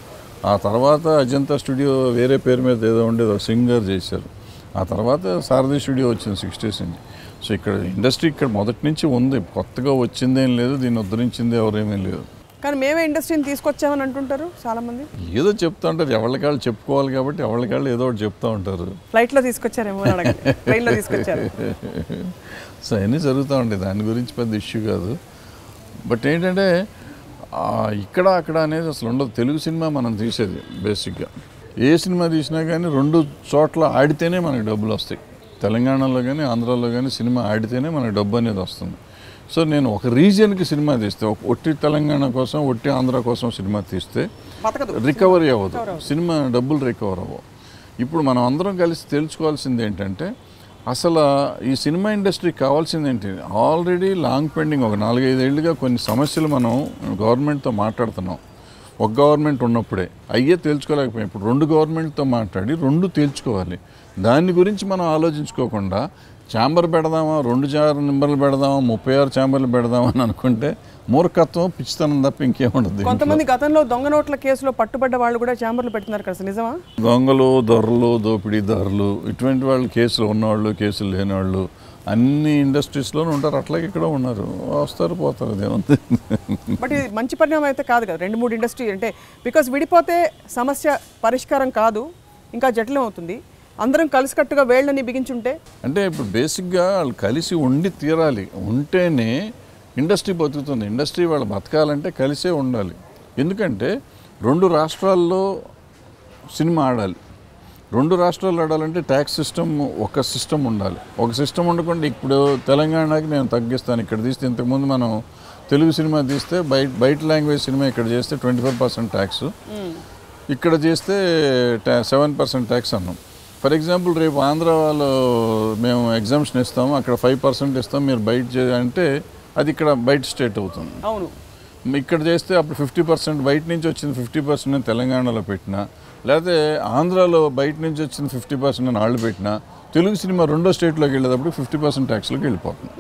ఆ తర్వాత అజంతా స్టూడియో వేరే పేరు మీద ఏదో ఉండేదో సింగర్ చేశారు. ఆ తర్వాత సారథి స్టూడియో వచ్చింది సిక్స్టీస్ నుంచి. సో ఇక్కడ ఇండస్ట్రీ ఇక్కడ మొదటి నుంచి ఉంది. కొత్తగా వచ్చిందేం లేదు దీన్ని ఉద్ధరించింది ఎవరేమీ లేదు. కానీ మేమే ఇండస్ట్రీని తీసుకొచ్చామని అంటుంటారు చాలా మంది ఏదో చెప్తా ఉంటారు. ఎవరికాళ్ళు చెప్పుకోవాలి కాబట్టి ఎవరికాళ్ళు ఏదో ఒకటి చెప్తూ ఉంటారు. ఫ్లైట్లో తీసుకొచ్చారేమో ట్రైన్లో తీసుకొచ్చారు. సో అన్నీ జరుగుతూ ఉంటాయి. దాని గురించి పెద్ద ఇష్యూ కాదు. బట్ ఏంటంటే ఇక్కడ అక్కడ అనేది అసలు ఉండదు. తెలుగు సినిమా మనం తీసేది బేసిక్గా. ఏ సినిమా తీసినా కానీ రెండు చోట్ల ఆడితేనే మనకి డబ్బులు వస్తాయి. తెలంగాణలో కానీ ఆంధ్రాలో కానీ సినిమా ఆడితేనే మనకి డబ్బు అనేది వస్తుంది. సో నేను ఒక రీజియన్కి సినిమా తీస్తే ఒక ఒట్టి తెలంగాణ కోసం ఒట్టి ఆంధ్ర కోసం సినిమా తీస్తే రికవరీ అవ్వదు. సినిమా డబ్బులు రికవర్ అవ్వవు. ఇప్పుడు మనం అందరం కలిసి తెలుసుకోవాల్సింది ఏంటంటే అసలు ఈ సినిమా ఇండస్ట్రీకి కావాల్సింది ఏంటి? ఆల్రెడీ లాంగ్ పెండింగ్ ఒక నాలుగైదేళ్ళుగా కొన్ని సమస్యలు మనం గవర్నమెంట్తో మాట్లాడుతున్నాం. ఒక గవర్నమెంట్ ఉన్నప్పుడే అయ్యే తేల్చుకోలేకపోయాం ఇప్పుడు రెండు గవర్నమెంట్తో మాట్లాడి రెండు తేల్చుకోవాలి. దాని గురించి మనం ఆలోచించుకోకుండా ఛాంబర్ పెడదామా? రెండు చార్ నెంబర్లు పెడదామా? ముప్పై ఆరు ఛాంబర్లు పెడదామా అని అనుకుంటే మూర్ఖత్వం పిచ్చితనం తప్ప ఇంకేముండదు కొంతమంది గతంలో దొంగ నోట్ల కేసులో పట్టుబడ్డ వాళ్ళు కూడా ఛాంబర్లు పెడుతున్నారు కదా నిజమా? దొంగలు దొరలు దోపిడీదారులు ఇటువంటి వాళ్ళు కేసులు ఉన్నవాళ్ళు కేసులు లేనివాళ్ళు అన్ని ఇండస్ట్రీస్లోనూ ఉంటారు. అట్లాగే ఇక్కడ ఉన్నారు. వస్తారు పోతారు అదేముంది బట్ ఇది మంచి పరిణామం అయితే కాదు కదా. రెండు మూడు ఇండస్ట్రీ అంటే బికాస్ విడిపోతే సమస్య పరిష్కారం కాదు ఇంకా జటిలం అవుతుంది. అందరం కలిసికట్టుగా వేళ్ళని బిగించుంటే? అంటే ఇప్పుడు బేసిక్గా వాళ్ళు కలిసి ఉండి తీరాలి. ఉంటేనే ఇండస్ట్రీ బతుకుతుంది. ఇండస్ట్రీ వాళ్ళు బతకాలంటే కలిసే ఉండాలి. ఎందుకంటే రెండు రాష్ట్రాల్లో సినిమా ఆడాలి. రెండు రాష్ట్రాలు ఆడాలంటే ట్యాక్స్ సిస్టమ్ ఒక సిస్టమ్ ఉండాలి. ఒక సిస్టమ్ ఉండకుండా ఇప్పుడు తెలంగాణకి నేను తగ్గిస్తాను. ఇక్కడ తీస్తే ఇంతకుముందు మనం తెలుగు సినిమా తీస్తే బయట బయట లాంగ్వేజ్ సినిమా ఇక్కడ చేస్తే ట్వంటీ ఫోర్ పర్సెంట్ ట్యాక్స్. ఇక్కడ చేస్తే సెవెన్ పర్సెంట్ ట్యాక్స్ అన్నాం. ఫర్ ఎగ్జాంపుల్ రేపు ఆంధ్ర వాళ్ళు మేము ఎగ్జామ్షన్ ఇస్తాము అక్కడ ఫైవ్ పర్సెంట్ ఇస్తాం మీరు బయట అంటే అది ఇక్కడ బయట స్టేట్ అవుతుంది. అవును. ఇక్కడ చేస్తే అప్పుడు ఫిఫ్టీ పర్సెంట్ బయట నుంచి వచ్చింది ఫిఫ్టీ పర్సెంట్ నేను తెలంగాణలో పెట్టినా లేకపోతే ఆంధ్రాలో బయట నుంచి వచ్చింది ఫిఫ్టీ పర్సెంట్ నేను వాళ్ళు పెట్టినా తెలుగు సినిమా రెండో స్టేట్లోకి వెళ్ళేటప్పుడు ఫిఫ్టీ పర్సెంట్ ట్యాక్స్లోకి వెళ్ళిపోతుంది.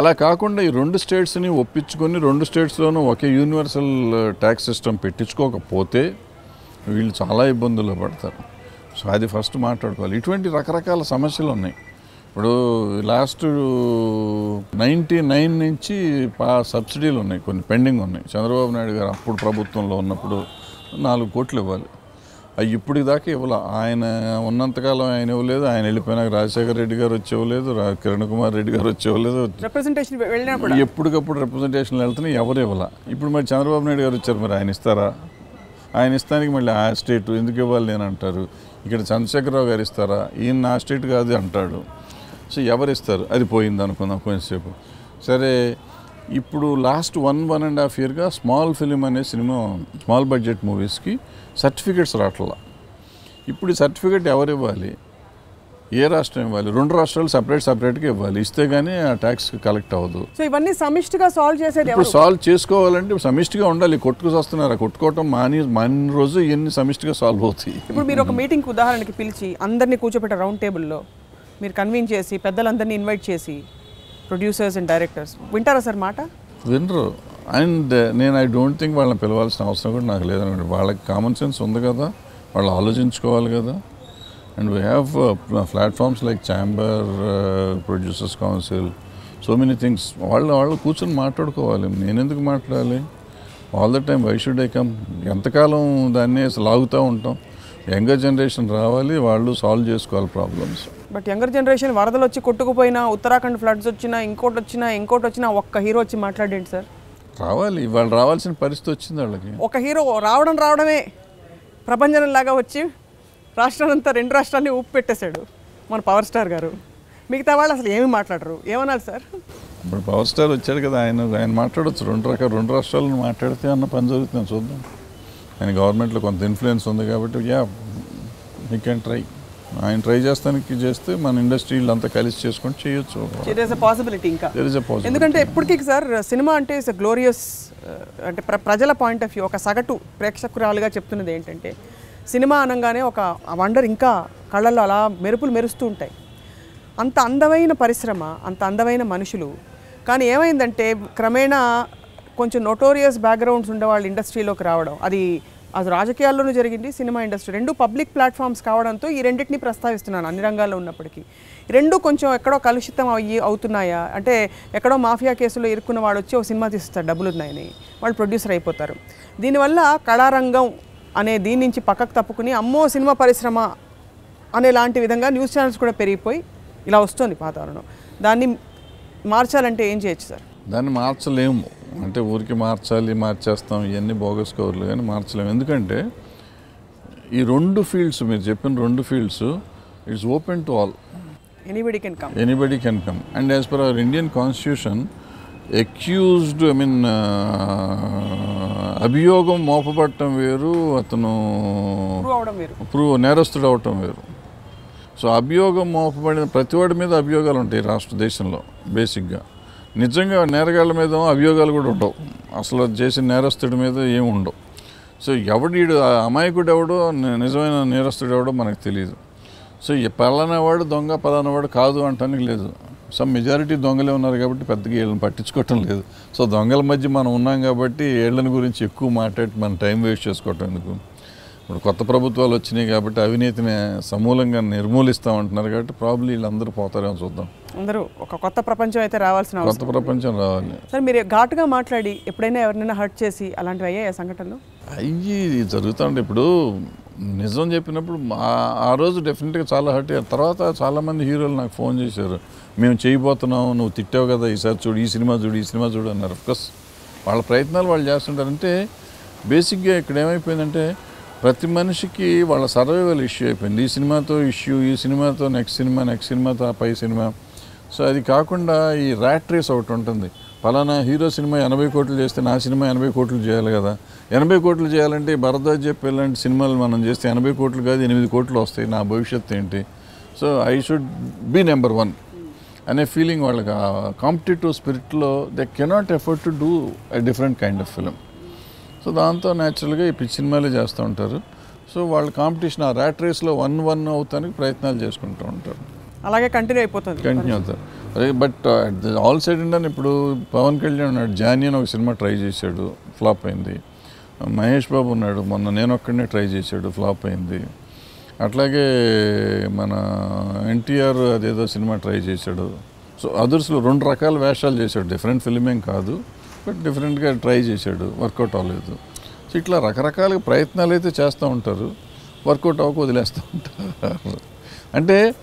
అలా కాకుండా ఈ రెండు స్టేట్స్ని ఒప్పించుకొని రెండు స్టేట్స్లోనూ ఒకే యూనివర్సల్ ట్యాక్స్ సిస్టమ్ పెట్టించుకోకపోతే వీళ్ళు చాలా ఇబ్బందుల్లో పడతారు. సో అది ఫస్ట్ మాట్లాడుకోవాలి. ఇటువంటి రకరకాల సమస్యలు ఉన్నాయి. ఇప్పుడు లాస్ట్ నైంటీ నైన్ నుంచి పా సబ్సిడీలు ఉన్నాయి. కొన్ని పెండింగ్ ఉన్నాయి. చంద్రబాబు నాయుడు గారు అప్పుడు ప్రభుత్వంలో ఉన్నప్పుడు నాలుగు కోట్లు ఇవ్వాలి. అవి ఇప్పుడు దాకా ఇవ్వాల. ఆయన ఉన్నంతకాలం ఆయన ఇవ్వలేదు. ఆయన వెళ్ళిపోయినాక రాజశేఖర రెడ్డి గారు వచ్చి ఇవ్వలేదు. రా- కిరణ్ కుమార్ రెడ్డి గారు వచ్చి ఇవ్వలేదు. రిప్రజెంటేషన్ ఎప్పటికప్పుడు రిప్రజెంటేషన్లు వెళ్తున్నాయి. ఎవరు ఇవ్వాల? ఇప్పుడు మరి చంద్రబాబు నాయుడు గారు వచ్చారు. మరి ఆయన ఇస్తారా? ఆయన ఇస్తానికి మళ్ళీ ఆ స్టేట్ ఎందుకు ఇవ్వాలి నేను అంటారు? ఇక్కడ చంద్రశేఖరరావు గారు ఇస్తారా? ఈయన నా స్టేట్ కాదు అంటాడు. సో ఎవరు ఇస్తారు? అది పోయింది అనుకుందాం కొంచెంసేపు. సరే ఇప్పుడు last one one and half ఇయర్గా small film అనే సినిమా స్మాల్ బడ్జెట్ మూవీస్కి సర్టిఫికెట్స్ రావట్లా ఇప్పుడు సర్టిఫికేట్ సర్టిఫికెట్ ఎవరు ఇవ్వాలి ఏ రాష్ట్రం ఇవ్వాలి? రెండు రాష్ట్రాలు సపరేట్ సపరేట్గా ఇవ్వాలి. ఇస్తే కానీ ఆ ట్యాక్స్ కలెక్ట్ అవ్వదు. సో ఇవన్నీ సమిష్టిగా సాల్వ్ చేసేది ఇప్పుడు సాల్వ్ చేసుకోవాలంటే సమిష్టిగా ఉండాలి. కొట్టుకు వస్తున్నారు కొట్టుకోవటం మాని మాని రోజు ఇవన్నీ సమిష్టిగా సాల్వ్ అవుతాయి. ఇప్పుడు మీరు ఒక మీటింగ్కి ఉదాహరణకి పిలిచి అందరినీ కూర్చోబెట్టే రౌండ్ టేబుల్లో మీరు కన్వీన్ చేసి పెద్దలందరినీ ఇన్వైట్ చేసి ప్రొడ్యూసర్స్ అండ్ డైరెక్టర్స్ వింటారా సార్ మాట? వినరు. అండ్ నేను ఐ డోంట్ థింక్ వాళ్ళని పిలవాల్సిన అవసరం కూడా నాకు లేదనమాట వాళ్ళకి కామన్ సెన్స్ ఉంది కదా. వాళ్ళు ఆలోచించుకోవాలి కదా. And we have platforms like chamber producers council so many things వాళ్ళు వాళ్ళు కూర్చొని మాట్లాడుకోవాలి. నేను ఎందుకు మాట్లాడాలి? All the time why should I come ఎంతకాలం దాన్ని అసలు లాగుతూ ఉంటాం? యంగర్ జనరేషన్ రావాలి వాళ్ళు సాల్వ్ చేసుకోవాలి ప్రాబ్లమ్స్ బట్ యంగర్ జనరేషన్ వరదలు వచ్చి కొట్టుకుపోయినా ఉత్తరాఖండ్ ఫ్లడ్స్ వచ్చినా ఇంకోటి వచ్చినా ఇంకోటి వచ్చినా ఒక్క హీరో వచ్చి మాట్లాడేంటి సార్. రావాలి. వాళ్ళు రావాల్సిన పరిస్థితి వచ్చింది వాళ్ళకి. ఒక హీరో రావడం రావడమే. ప్రపంచంలాగా వచ్చి రాష్ట్రానంతా రెండు రాష్ట్రాన్ని ఊపి పెట్టేశాడు మన పవర్ స్టార్ గారు. మిగతా వాళ్ళు అసలు ఏమీ మాట్లాడరు. ఏమన్నారు సార్? ఇప్పుడు పవర్ స్టార్ వచ్చాడు కదా ఆయన ఆయన మాట్లాడొచ్చు. రెండు రకాల రెండు రాష్ట్రాలను మాట్లాడితే అన్న పని జరుగుతుంది చూద్దాం. ఆయన గవర్నమెంట్లో కొంత ఇన్ఫ్లుయెన్స్ ఉంది కాబట్టి యా యూ క్యాన్ ట్రై ఆయన ట్రై చేస్తానికి చేస్తే మన ఇండస్ట్రీలు అంతా కలిసి చేసుకొని చేయొచ్చు. పాసిబిలిటీ ఇంకా. ఎందుకంటే ఎప్పటికీ సార్ సినిమా అంటే ఇస్ గ్లోరియస్ అంటే ప్ర ప్రజల పాయింట్ ఆఫ్ వ్యూ ఒక సగటు ప్రేక్షకురాలుగా చెప్తున్నది ఏంటంటే సినిమా అనగానే ఒక వండర్ ఇంకా కళ్ళల్లో అలా మెరుపులు మెరుస్తూ ఉంటాయి. అంత అందమైన పరిశ్రమ అంత అందమైన మనుషులు. కానీ ఏమైందంటే క్రమేణా కొంచెం నోటోరియస్ బ్యాక్గ్రౌండ్స్ ఉండేవాళ్ళు ఇండస్ట్రీలోకి రావడం. అది అది రాజకీయాల్లోనూ జరిగింది సినిమా ఇండస్ట్రీ రెండు పబ్లిక్ ప్లాట్ఫామ్స్ కావడంతో ఈ రెండింటిని ప్రస్తావిస్తున్నాను అన్ని రంగాల్లో ఉన్నప్పటికీ. రెండు కొంచెం ఎక్కడో కలుషితం అయ్యి అవుతున్నాయా? అంటే ఎక్కడో మాఫియా కేసులో ఇరుక్కున్న వాడు వచ్చి ఒక సినిమా తీస్తారు డబ్బులు ఉన్నాయని వాళ్ళు ప్రొడ్యూసర్ అయిపోతారు. దీనివల్ల కళారంగం అనే దీని నుంచి పక్కకు తప్పుకుని అమ్మో సినిమా పరిశ్రమ అనే లాంటి విధంగా న్యూస్ ఛానల్స్ కూడా పెరిగిపోయి ఇలా వస్తుంది వాతావరణం. దాన్ని మార్చాలంటే ఏం చేయొచ్చు సార్? దాన్ని మార్చలేము. అంటే ఊరికి మార్చాలి మార్చేస్తాం ఇవన్నీ బోగస్ కవర్లు కానీ మార్చలేము. ఎందుకంటే ఈ రెండు ఫీల్డ్స్ మీరు చెప్పిన రెండు fields it's open to all. Anybody can come anybody can come and as per our Indian constitution accused I mean అభియోగం మోపబడటం వేరు అతను ప్రూవ్ నేరస్తుడు అవటం వేరు. సో అభియోగం మోపబడిన ప్రతివాడి మీద అభియోగాలు ఉంటాయి రాష్ట్ర దేశంలో బేసిక్గా. నిజంగా నేరగాళ్ళ మీద అభియోగాలు కూడా ఉండవు. అసలు చేసిన నేరస్తుడి మీద ఏమి ఉండవు. సో ఎవడీడు ఆ అమాయకుడు ఎవడో నిజమైన నేరస్తుడు ఎవడో మనకు తెలియదు సో ఈ పలానా వాడు దొంగ పలానా వాడు కాదు అంటానికి లేదు. సమ్ మెజారిటీ దొంగలే ఉన్నారు కాబట్టి పెద్దగా వీళ్ళని పట్టించుకోవటం లేదు. సో దొంగల మధ్య మనం ఉన్నాం కాబట్టి వీళ్ళని గురించి ఎక్కువ మాట్లాడి మన టైం వేస్ట్ చేసుకోవటం ఎందుకు? ఇప్పుడు కొత్త ప్రభుత్వాలు వచ్చినాయి కాబట్టి అవినీతిని సమూలంగా నిర్మూలిస్తామంటున్నారు కాబట్టి ప్రాబ్లీ వీళ్ళందరూ పోతారేమో చూద్దాం. అందరూ ఒక కొత్త ప్రపంచం అయితే రావాల్సిన కొత్త ప్రపంచం రావాలి. సార్ మీరు ఘాటుగా మాట్లాడి ఎప్పుడైనా ఎవరినైనా హర్ట్ చేసి అలాంటివి అయ్యాయి సంఘటనలు? అయ్యి జరుగుతుండే. ఇప్పుడు నిజం చెప్పినప్పుడు ఆ- ఆ రోజు డెఫినెట్గా చాలా హర్ట్ అయ్యారు. తర్వాత చాలామంది హీరోలు నాకు ఫోన్ చేశారు. మేము చేయబోతున్నాం నువ్వు తిట్టావు కదా ఈసారి చూడు ఈ సినిమా చూడు ఈ సినిమా చూడు అన్నారు. అఫ్కోర్స్ వాళ్ళ ప్రయత్నాలు వాళ్ళు చేస్తుంటారంటే బేసిక్గా ఇక్కడ ఏమైపోయిందంటే ప్రతి మనిషికి వాళ్ళ సర్వైవల్ ఇష్యూ అయిపోయింది. ఈ సినిమాతో ఇష్యూ ఈ సినిమాతో నెక్స్ట్ సినిమా నెక్స్ట్ సినిమాతో ఆ పై సినిమా. సో అది కాకుండా ఈ ర్యాట్ రేస్ ఒకటి ఉంటుంది. పలానా హీరో సినిమా ఎనభై కోట్లు చేస్తే నా సినిమా ఎనభై కోట్లు చేయాలి కదా. ఎనభై కోట్లు చేయాలంటే భరద్వాజ్ చెప్పి ఇలాంటి సినిమాలు మనం చేస్తే ఎనభై కోట్లు కాదు ఎనిమిది కోట్లు వస్తాయి. నా భవిష్యత్తు ఏంటి? So I should be number one అనే ఫీలింగ్ వాళ్ళకి competitive స్పిరిట్లో they cannot effort to do a different kind of film so దాంతో న్యాచురల్గా ఈ పిచ్చి సినిమాలే చేస్తూ ఉంటారు. సో వాళ్ళ కాంపిటీషన్ ఆ ర్యాట్ రేస్లో వన్ వన్ అవుతానికి ప్రయత్నాలు చేసుకుంటూ ఉంటారు. అలాగే కంటిన్యూ అయిపోతుంది. కంటిన్యూ అవుతారు. అదే బట్ ఆల్ సైడ్ ఇండియన్ ఇప్పుడు పవన్ కళ్యాణ్ ఉన్నాడు జానీ అని ఒక సినిమా ట్రై చేశాడు ఫ్లాప్ అయింది. మహేష్ బాబు ఉన్నాడు మొన్న నేను ఒక్కడనే ట్రై చేశాడు ఫ్లాప్ అయింది. అట్లాగే మన ఎన్టీఆర్ అదేదో సినిమా ట్రై చేశాడు. సో అదర్స్లో రెండు రకాల వేషాలు చేశాడు. డిఫరెంట్ ఫిలిం ఏం కాదు బట్ డిఫరెంట్గా ట్రై చేశాడు. వర్కౌట్ అవ్వలేదు. సో ఇట్లా రకరకాల ప్రయత్నాలు అయితే చేస్తూ ఉంటారు. వర్కౌట్ అవ్వక వదిలేస్తూ ఉంటారు. అంటే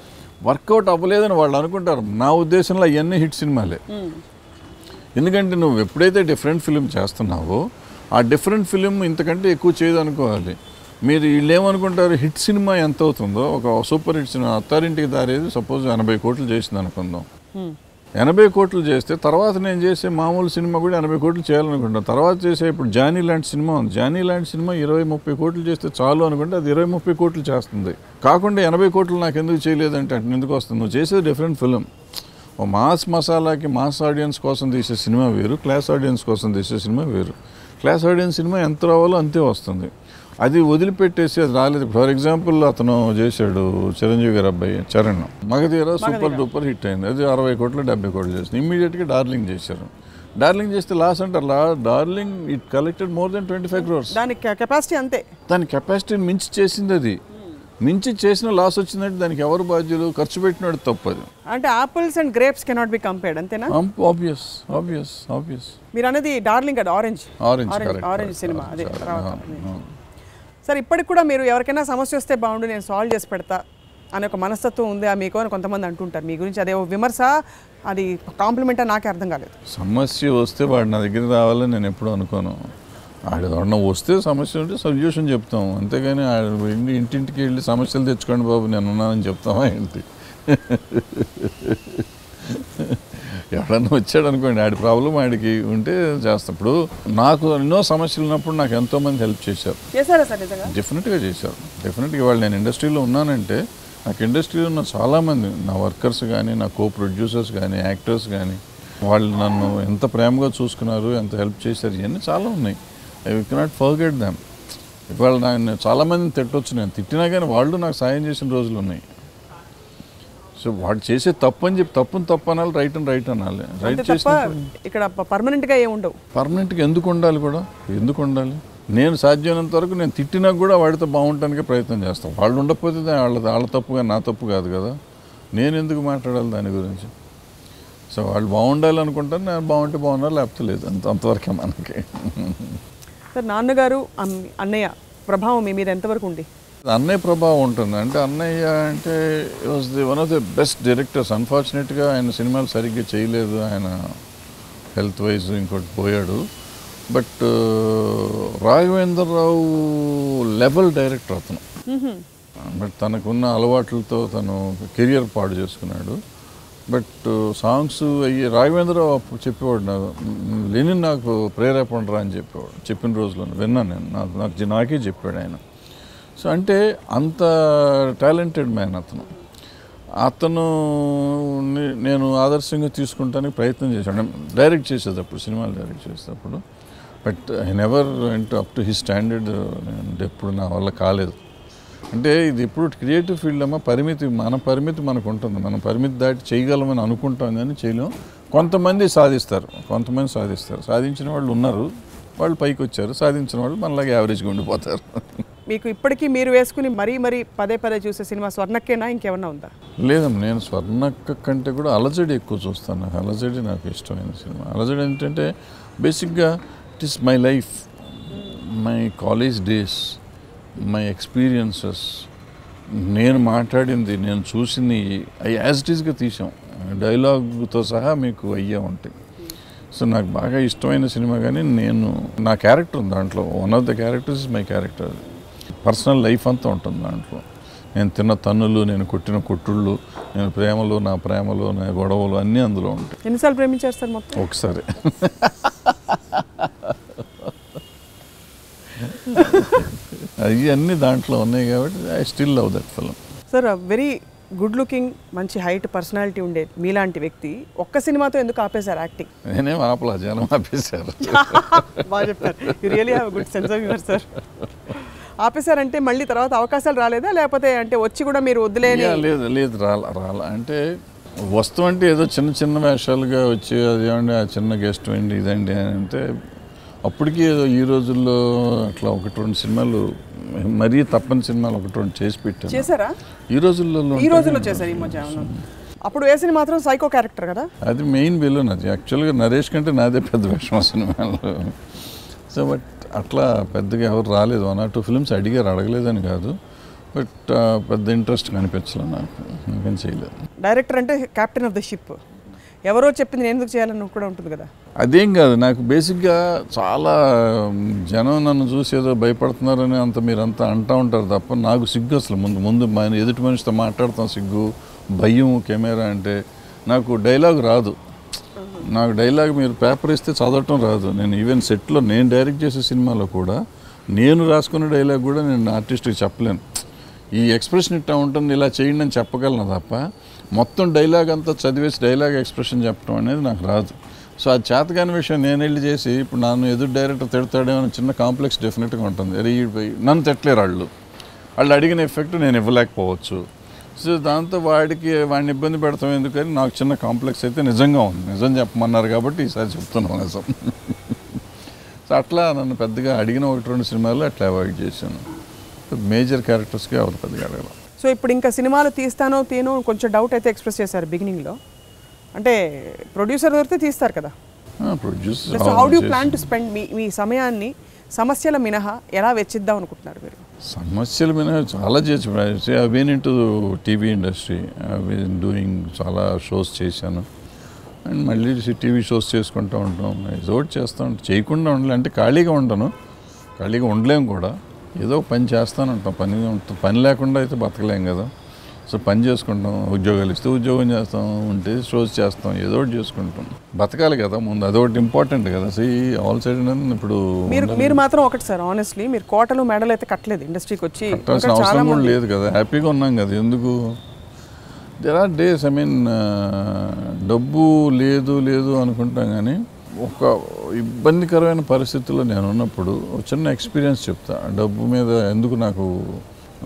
వర్కౌట్ అవ్వలేదని వాళ్ళు అనుకుంటారు. నా ఉద్దేశంలో అవన్నీ హిట్ సినిమాలే. ఎందుకంటే నువ్వు ఎప్పుడైతే డిఫరెంట్ ఫిలిం చేస్తున్నావో ఆ డిఫరెంట్ ఫిలిం ఇంతకంటే ఎక్కువ చేయదు అనుకోవాలి మీరు వీళ్ళు ఏమనుకుంటారు? హిట్ సినిమా ఎంత అవుతుందో? ఒక super hit cinema Attarintiki Daredi suppose ఎనభై కోట్లు చేసింది అనుకుందాం. ఎనభై కోట్లు చేస్తే తర్వాత నేను చేసే మామూలు సినిమా కూడా ఎనభై కోట్లు చేయాలనుకుంటాను తర్వాత చేసే ఇప్పుడు జానీ లాంటి సినిమా ఉంది. జానీ లాంటి సినిమా ఇరవై ముప్పై కోట్లు చేస్తే చాలు అనుకుంటే అది ఇరవై ముప్పై కోట్లు చేస్తుంది. కాకుండా ఎనభై కోట్లు నాకు ఎందుకు చేయలేదంటే అంటే ఎందుకు వస్తుంది? నువ్వు చేసేది డిఫరెంట్ ఫిలిం ఓ మాస్ మసాలాకి మాస్ ఆడియన్స్ కోసం తీసే సినిమా వేరు క్లాస్ ఆడియన్స్ కోసం తీసే సినిమా వేరు. క్లాస్ ఆడియన్స్ సినిమా ఎంత రావాలో అంతే వస్తుంది. అది వదిలిపెట్టేసి అది రాలేదు. ఫర్ ఎగ్జాంపుల్ అతను చేశాడు చిరంజీవి గారి అబ్బాయి Charan. Magadheera super duper hit అయింది. అది అరవై కోట్లు డెబ్బై కోట్లు చేసింది. ఇమ్మీడియట్గా డార్లింగ్ చేశారు. డార్లింగ్ చేస్తే లాస్ అంటారు. లా darling it collected more than twenty five crores దాని కెపాసిటీ అంతే. దాని కెపాసిటీని మించి చేసింది అది. మించి చేసిన లాస్ వచ్చిందంటే దానికి ఎవరు బాధ్యులు? ఖర్చు పెట్టినాడు తప్పు అది అంటే apples and grapes cannot be compared అంతేనా? ఆబ్వియస్ ఆబ్వియస్ ఆబ్వియస్ మీరు అనేది డార్లింగ్ అది ఆరెంజ్ ఆరెంజ్ ఆరెంజ్ సినిమా అదే సార్ ఇప్పటికి కూడా మీరు ఎవరికైనా సమస్య వస్తే బాగుండు నేను సాల్వ్ చేసి పెడతా అనే ఒక మనస్తత్వం ఉంది మీకు అని కొంతమంది అంటుంటారు. మీ గురించి అదే విమర్శ అది కాంప్లిమెంట్ నాకే అర్థం కాలేదు. సమస్య వస్తే వాడు నా దగ్గర రావాలని నేను ఎప్పుడు అనుకోను. ఆడు ఎవరన్నా వస్తే సమస్య ఉంటే సొల్యూషన్ చెప్తాం. అంతేగాని ఆడు వెళ్ళి ఇంటింటికి వెళ్ళి సమస్యలు తెచ్చుకోండి బాబు నేను ఉన్నానని చెప్తామా ఏంటి? ఎవడన్నా వచ్చాడు అనుకోండి ఆడి ప్రాబ్లం ఆడికి ఉంటే చేస్తాం. ఇప్పుడు నాకు ఎన్నో సమస్యలు ఉన్నప్పుడు నాకు ఎంతోమంది హెల్ప్ చేశారు. డెఫినెట్గా చేశారు. డెఫినెట్గా వాళ్ళు నేను ఇండస్ట్రీలో ఉన్నానంటే నాకు ఇండస్ట్రీలో ఉన్న చాలామంది నా వర్కర్స్ కానీ నా కో ప్రొడ్యూసర్స్ కానీ యాక్టర్స్ కానీ వాళ్ళు నన్ను ఎంత ప్రేమగా చూసుకున్నారు ఎంత హెల్ప్ చేశారు ఇవన్నీ చాలా ఉన్నాయి. ఐ కెనాట్ ఫర్గెట్ దామ్ ఇవాళ నేను చాలామందిని తిట్టొచ్చు నేను. తిట్టినా కానీ వాళ్ళు నాకు సాయం చేసిన రోజులు ఉన్నాయి. సో వాడు చేసే తప్పు అని చెప్పి తప్పుని తప్పు అనాలి రైట్ అని రైట్ అనాలి. రైట్ చేసిన ఇక్కడ పర్మనెంట్గా ఏమి ఉండవు పర్మనెంట్గా ఎందుకు ఉండాలి కూడా? ఎందుకు ఉండాలి? నేను సాధ్యమైనంత వరకు నేను తిట్టినా కూడా వాడితో బాగుంటానికి ప్రయత్నం చేస్తాను వాళ్ళు ఉండకపోతే వాళ్ళ వాళ్ళ తప్పుగా నా తప్పు కాదు కదా. నేను ఎందుకు మాట్లాడాలి దాని గురించి? సో వాళ్ళు బాగుండాలి అనుకుంటాను నేను బాగుంటే బాగున్నారు లేకపోతే లేదు. అంత అంతవరకే మనకి. సార్ నాన్నగారు అన్నయ్య ప్రభావం మీ మీద ఎంతవరకు ఉంది? అన్నయ్య ప్రభావం ఉంటుంది. అంటే అన్నయ్య అంటే was the one of the best directors అన్ఫార్చునేట్గా ఆయన సినిమాలు సరిగ్గా చేయలేదు. ఆయన హెల్త్ వైజ్ ఇంకోటి పోయాడు. బట్ రాఘవేంద్రరావు లెవెల్ డైరెక్టర్ అతను. బట్ తనకున్న అలవాట్లతో తను కెరియర్ పాడు చేసుకున్నాడు. బట్ సాంగ్స్ అయ్యి రాఘవేంద్రరావు అప్పుడు చెప్పేవాడు నాకు లెనిన్ నాకు ప్రేరేపణ రా అని చెప్పేవాడు. చెప్పిన రోజుల్లో విన్నాను నేను. నాకు నాకు నాకే చెప్పాడు ఆయన. సో అంటే అంత టాలెంటెడ్ మ్యాన్ అతను. అతను నేను ఆదర్శంగా తీసుకుంటానికి ప్రయత్నం చేశాను. డైరెక్ట్ చేసేటప్పుడు సినిమాలు డైరెక్ట్ చేసేటప్పుడు బట్ ఐ నెవర్ అంటూ అప్ టు హీ స్టాండర్డ్ ఎప్పుడు నా వల్ల కాలేదు. అంటే ఇది ఎప్పుడు క్రియేటివ్ ఫీల్డ్ అమ్మా పరిమితి మన పరిమితి మనకు ఉంటుంది. మనం పరిమితి దాటి చేయగలమని అనుకుంటాం కానీ చేయలేం. కొంతమంది సాధిస్తారు. కొంతమంది సాధిస్తారు. సాధించిన వాళ్ళు ఉన్నారు. వాళ్ళు పైకి వచ్చారు. సాధించిన వాళ్ళు మనలాగా యావరేజ్గా ఉండిపోతారు. మీకు ఇప్పటికీ మీరు వేసుకుని మరీ మరీ పదే పదే చూసే సినిమా స్వర్ణక్కేనా? ఇంకేమన్నా ఉందా? లేదమ్మా నేను స్వర్ణక్క కంటే కూడా అలజడి ఎక్కువ చూస్తాను. నాకు అలజడి నాకు ఇష్టమైన సినిమా. అలజడి ఏంటంటే బేసిక్గా it is my life my college days my experiences నేను మాట్లాడింది నేను చూసింది అవి యాజ్ ఇట్ ఈస్గా తీసాం డైలాగ్తో సహా మీకు అయ్యే ఉంటాయి. సో నాకు బాగా ఇష్టమైన సినిమా కానీ నేను నా క్యారెక్టర్ ఉంది దాంట్లో. One of the characters is my character personal life అంతా ఉంటుంది దాంట్లో. నేను తిన్న తన్నులు నేను కొట్టిన కొట్టుళ్ళు నేను ప్రేమలు నా ప్రేమలు నా గొడవలు అన్నీ అందులో ఉంటాయి. ఎన్నిసార్లు ప్రేమించారు సార్ మొత్తం? ఒకసారి. అవి అన్నీ దాంట్లో ఉన్నాయి కాబట్టి I still love that film sir very good looking మంచి హైట్ పర్సనాలిటీ ఉండే మీలాంటి వ్యక్తి ఒక్క సినిమాతో ఎందుకు ఆపేశారు యాక్టింగ్ నేనేం ఆపలా జనం ఆపేశారు. [LAUGHS] బాగా చెప్పారు. You really have good sense of your sir ఆపేశారంటే మళ్ళీ తర్వాత అవకాశాలు రాలేదా? లేకపోతే అంటే వచ్చి కూడా మీరు వద్దులేని యా, లేదు లేదు రాలా రాలా. అంటే వస్తువు అంటే ఏదో చిన్న చిన్న వేషాలుగా వచ్చి అదేమండి ఆ చిన్న గెస్ట్ అండి ఇదండి అని అంటే అప్పటికి ఏదో ఈ రోజుల్లో అట్లా ఒకటి రెండు సినిమాలు మరీ తప్పని సినిమాలు ఒకటి రెండు చేసి పెట్టాను. చేశారా? ఈ రోజుల్లో ఈ. రోజుల్లో చేశారు ఈ మధ్య. అప్పుడు వేసిన మాత్రం సైకో క్యారెక్టర్ కదా? అది మెయిన్ విలన్ అది. యాక్చువల్గా నరేష్ కంటే నాదే పెద్ద విషయం సినిమాలో. సో బట్ అట్లా పెద్దగా ఎవరు రాలేదు. వన్ ఆర్ టూ ఫిల్మ్స్ అడిగారు అడగలేదని కాదు. బట్ పెద్ద ఇంట్రెస్ట్ కనిపించలేదు నాకు. ఇంకేం చేయలేదు. డైరెక్టర్ అంటే కెప్టెన్ ఆఫ్ ద షిప్. ఎవరో చెప్పింది నేను ఎందుకు చేయాలని కూడా ఉంటుంది కదా. అదేం కాదు నాకు బేసిక్గా చాలా జనం నన్ను చూసి ఏదో భయపడుతున్నారని అంత మీరంతా అంటూ ఉంటారు తప్ప నాకు సిగ్గు అసలు. ముందు ముందు ఎదుటి మనిషితో మాట్లాడతాం సిగ్గు భయం కెమెరా అంటే నాకు డైలాగ్ రాదు. నాకు డైలాగ్ మీరు పేపర్ ఇస్తే చదవటం రాదు. నేను ఈవెన్ సెట్లో నేను డైరెక్ట్ చేసే సినిమాలో కూడా నేను రాసుకున్న డైలాగ్ కూడా నేను ఆర్టిస్ట్కి చెప్పలేను. ఈ ఎక్స్ప్రెషన్ ఇట్టా ఉంటుంది ఇలా చేయండి అని చెప్పగలను తప్ప మొత్తం డైలాగ్ అంతా చదివేసి డైలాగ్ ఎక్స్ప్రెషన్ చెప్పడం అనేది నాకు రాదు. సో అది చేతకాని విషయం నేను వెళ్ళి చేసి ఇప్పుడు నన్ను ఎదురు డైరెక్టర్ తిడతాడేమో అని చిన్న కాంప్లెక్స్ డెఫినెట్గా ఉంటుంది. అరే నన్ను తిట్టలేరు వాళ్ళు. వాళ్ళు అడిగిన ఎఫెక్ట్ నేను ఇవ్వలేకపోవచ్చు. సో దాంతో వాడికి వాడిని ఇబ్బంది పెడతాం ఎందుకని నాకు చిన్న కాంప్లెక్స్ అయితే నిజంగా ఉంది. నిజం చెప్పమన్నారు కాబట్టి ఈసారి చెప్తున్నాను నిజం. సో అట్లా నన్ను పెద్దగా అడిగిన ఒకటి రెండు సినిమాలు అట్లా అవాయిడ్ చేశాను. మేజర్ క్యారెక్టర్స్కి ఎవరు పెద్దగా అడగల సో ఇప్పుడు ఇంకా సినిమాలు తీస్తానో తీనో కొంచెం డౌట్ అయితే ఎక్స్ప్రెస్ చేశారు బిగినింగ్లో. అంటే ప్రొడ్యూసర్ దొరికితే తీస్తారు కదా. Produce so how do plan to spend మీ మీ సమయాన్ని సమస్యల మినహా ఎలా వెచ్చిద్దాం అనుకుంటున్నారు మీరు? సమస్యల మీద చాలా చేసి I been in to TV industry I been doing చాలా షోస్ చేశాను. అండ్ మళ్ళీ టీవీ షోస్ చేసుకుంటూ ఉంటాం. ఏదో ఒకటి చేస్తూ ఉంటాం చేయకుండా ఉండలే. అంటే ఖాళీగా ఉండను. ఖాళీగా ఉండలేము కూడా. ఏదో పని చేస్తాను ఉంటాం పని పని లేకుండా అయితే బతకలేం కదా. సో పని చేసుకుంటాం ఉద్యోగాలు ఇస్తే ఉద్యోగం చేస్తాం ఉంటే షోస్ చేస్తాం ఏదో ఒకటి చేసుకుంటాం. బతకాలి కదా ముందు అదొకటి ఇంపార్టెంట్ కదా. సో ఆల్ సైడ్ ఇప్పుడు మీరు మీరు మాత్రం ఒకటి సార్ ఆనెస్ట్లీ మీరు కోటలు మెడలు అయితే కట్టలేదు ఇండస్ట్రీకి వచ్చి. అవసరం కూడా లేదు కదా. హ్యాపీగా ఉన్నాం కదా ఎందుకు? There are days I mean డబ్బు లేదు లేదు అనుకుంటాం కానీ ఒక ఇబ్బందికరమైన పరిస్థితుల్లో నేను ఉన్నప్పుడు చిన్న ఎక్స్పీరియన్స్ చెప్తా. డబ్బు మీద ఎందుకు నాకు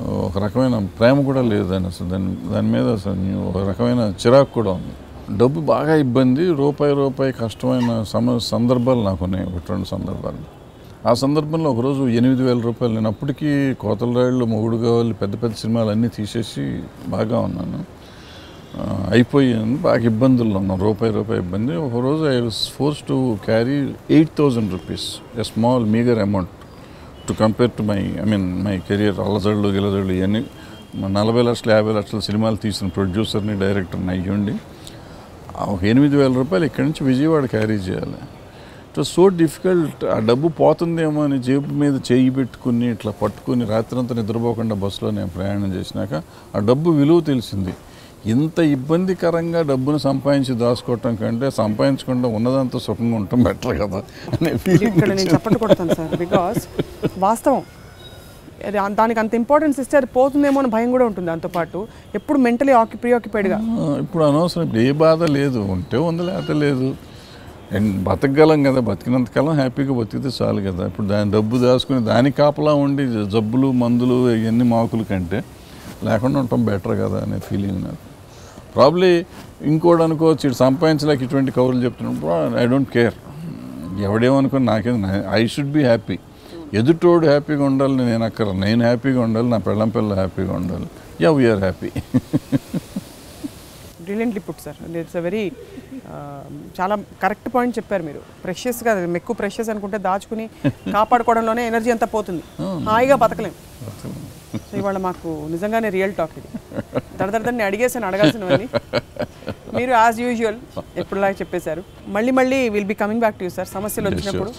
ఒక రకమైన ప్రేమ కూడా లేదు అసలు. దాని దాని మీద అసలు ఒక రకమైన చిరాకు కూడా ఉంది. డబ్బు బాగా ఇబ్బంది రూపాయి రూపాయి కష్టమైన సమ సందర్భాలు నాకు ఉన్నాయి ఒకటి రెండు సందర్భాలు. ఆ సందర్భంలో ఒకరోజు ఎనిమిది వేల రూపాయలు నేను అప్పటికీ కోతల రాళ్ళు మొగుడు కావాలి పెద్ద పెద్ద సినిమాలు అన్నీ తీసేసి బాగా ఉన్నాను. అయిపోయింది బాగా ఇబ్బందుల్లో ఉన్నాను. రూపాయి రూపాయి ఇబ్బంది. ఒకరోజు I was force to carry eight thousand rupees a small meager amount. To compare to my I mean my career అల్లజడులు గిలజడులు ఇవన్నీ నలభై లక్షలు యాభై లక్షల సినిమాలు తీసిన ప్రొడ్యూసర్ని డైరెక్టర్ని అయ్యుండి ఒక ఎనిమిది వేల రూపాయలు ఇక్కడి నుంచి విజయవాడ క్యారీ చేయాలి. ఇట్ సో డిఫికల్ట్ ఆ డబ్బు పోతుందేమో అని జేబు మీద చేయి పెట్టుకుని ఇట్లా పట్టుకుని రాత్రంతా నిద్రపోకుండా బస్సులో నేను ప్రయాణం చేసినాక ఆ డబ్బు విలువ తెలిసింది. ఇంత ఇబ్బందికరంగా డబ్బును సంపాదించి దాచుకోవటం కంటే సంపాదించకుండా ఉన్నదంతా సుఖంగా ఉండటం బెటర్ కదా అనే ఫీలింగ్ ఇక్కడ నేను చప్పట్లు కొడతాను సార్ బికాస్ వాస్తవం. దానికి అంత ఇంపార్టెన్స్ ఇస్తే అది పోతుందేమో అని భయం కూడా ఉంటుంది దాంతోపాటు ఎప్పుడు మెంటలీ ఆక్యు ప్రియాక్యుపైడ్గా ఇప్పుడు అనవసరం ఇప్పుడు ఏ బాధ లేదు. ఉంటే ఉంది లేకపోతే లేదు. అండ్ బతకగలం కదా బతికినంతకాలం హ్యాపీగా బతికితే చాలు కదా. ఇప్పుడు దాని డబ్బు దాచుకుని దాని కాపలా ఉండి జబ్బులు మందులు ఇవన్నీ మాకులు కంటే లేకుండా ఉండటం బెటర్ కదా అనే ఫీలింగ్ నాకు. ప్రాబ్లీ ఇంకోటి అనుకోవచ్చు ఇటు సంపాదించలేక ఇటువంటి కవులు చెప్తున్నప్పుడు ఐ డోంట్ కేర్ ఎవడేమనుకుని నాకేం ఐ షుడ్ బి హ్యాపీ ఎదుటోడు హ్యాపీగా ఉండాలి నేను అక్కడ నేను హ్యాపీగా ఉండాలి నా పెళ్ళం పిల్ల హ్యాపీగా ఉండాలి. Yeah we're happy brilliantly put sir it's a very చాలా కరెక్ట్ పాయింట్ చెప్పారు మీరు. ప్రెషియస్గా ఎక్కువ ప్రెషియస్ అనుకుంటే దాచుకుని [LAUGHS] కాపాడుకోవడంలోనే ఎనర్జీ అంతా పోతుంది. హాయిగా బతకలేం. సో ఇవాళ మాకు నిజంగానే రియల్ టాక్ ఇది. దడదడని అడిగేసాను అడగాల్సినవన్నీ. మీరు యాజ్ యూజువల్ ఎప్పుడులాగా చెప్పేశారు. మళ్ళీ మళ్ళీ will be coming back to you sir సమస్యలు వచ్చినప్పుడు.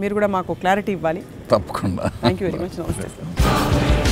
మీరు కూడా మాకు క్లారిటీ ఇవ్వాలి. తప్పకుండా. థ్యాంక్ యూ వెరీ మచ్ నమస్తే సార్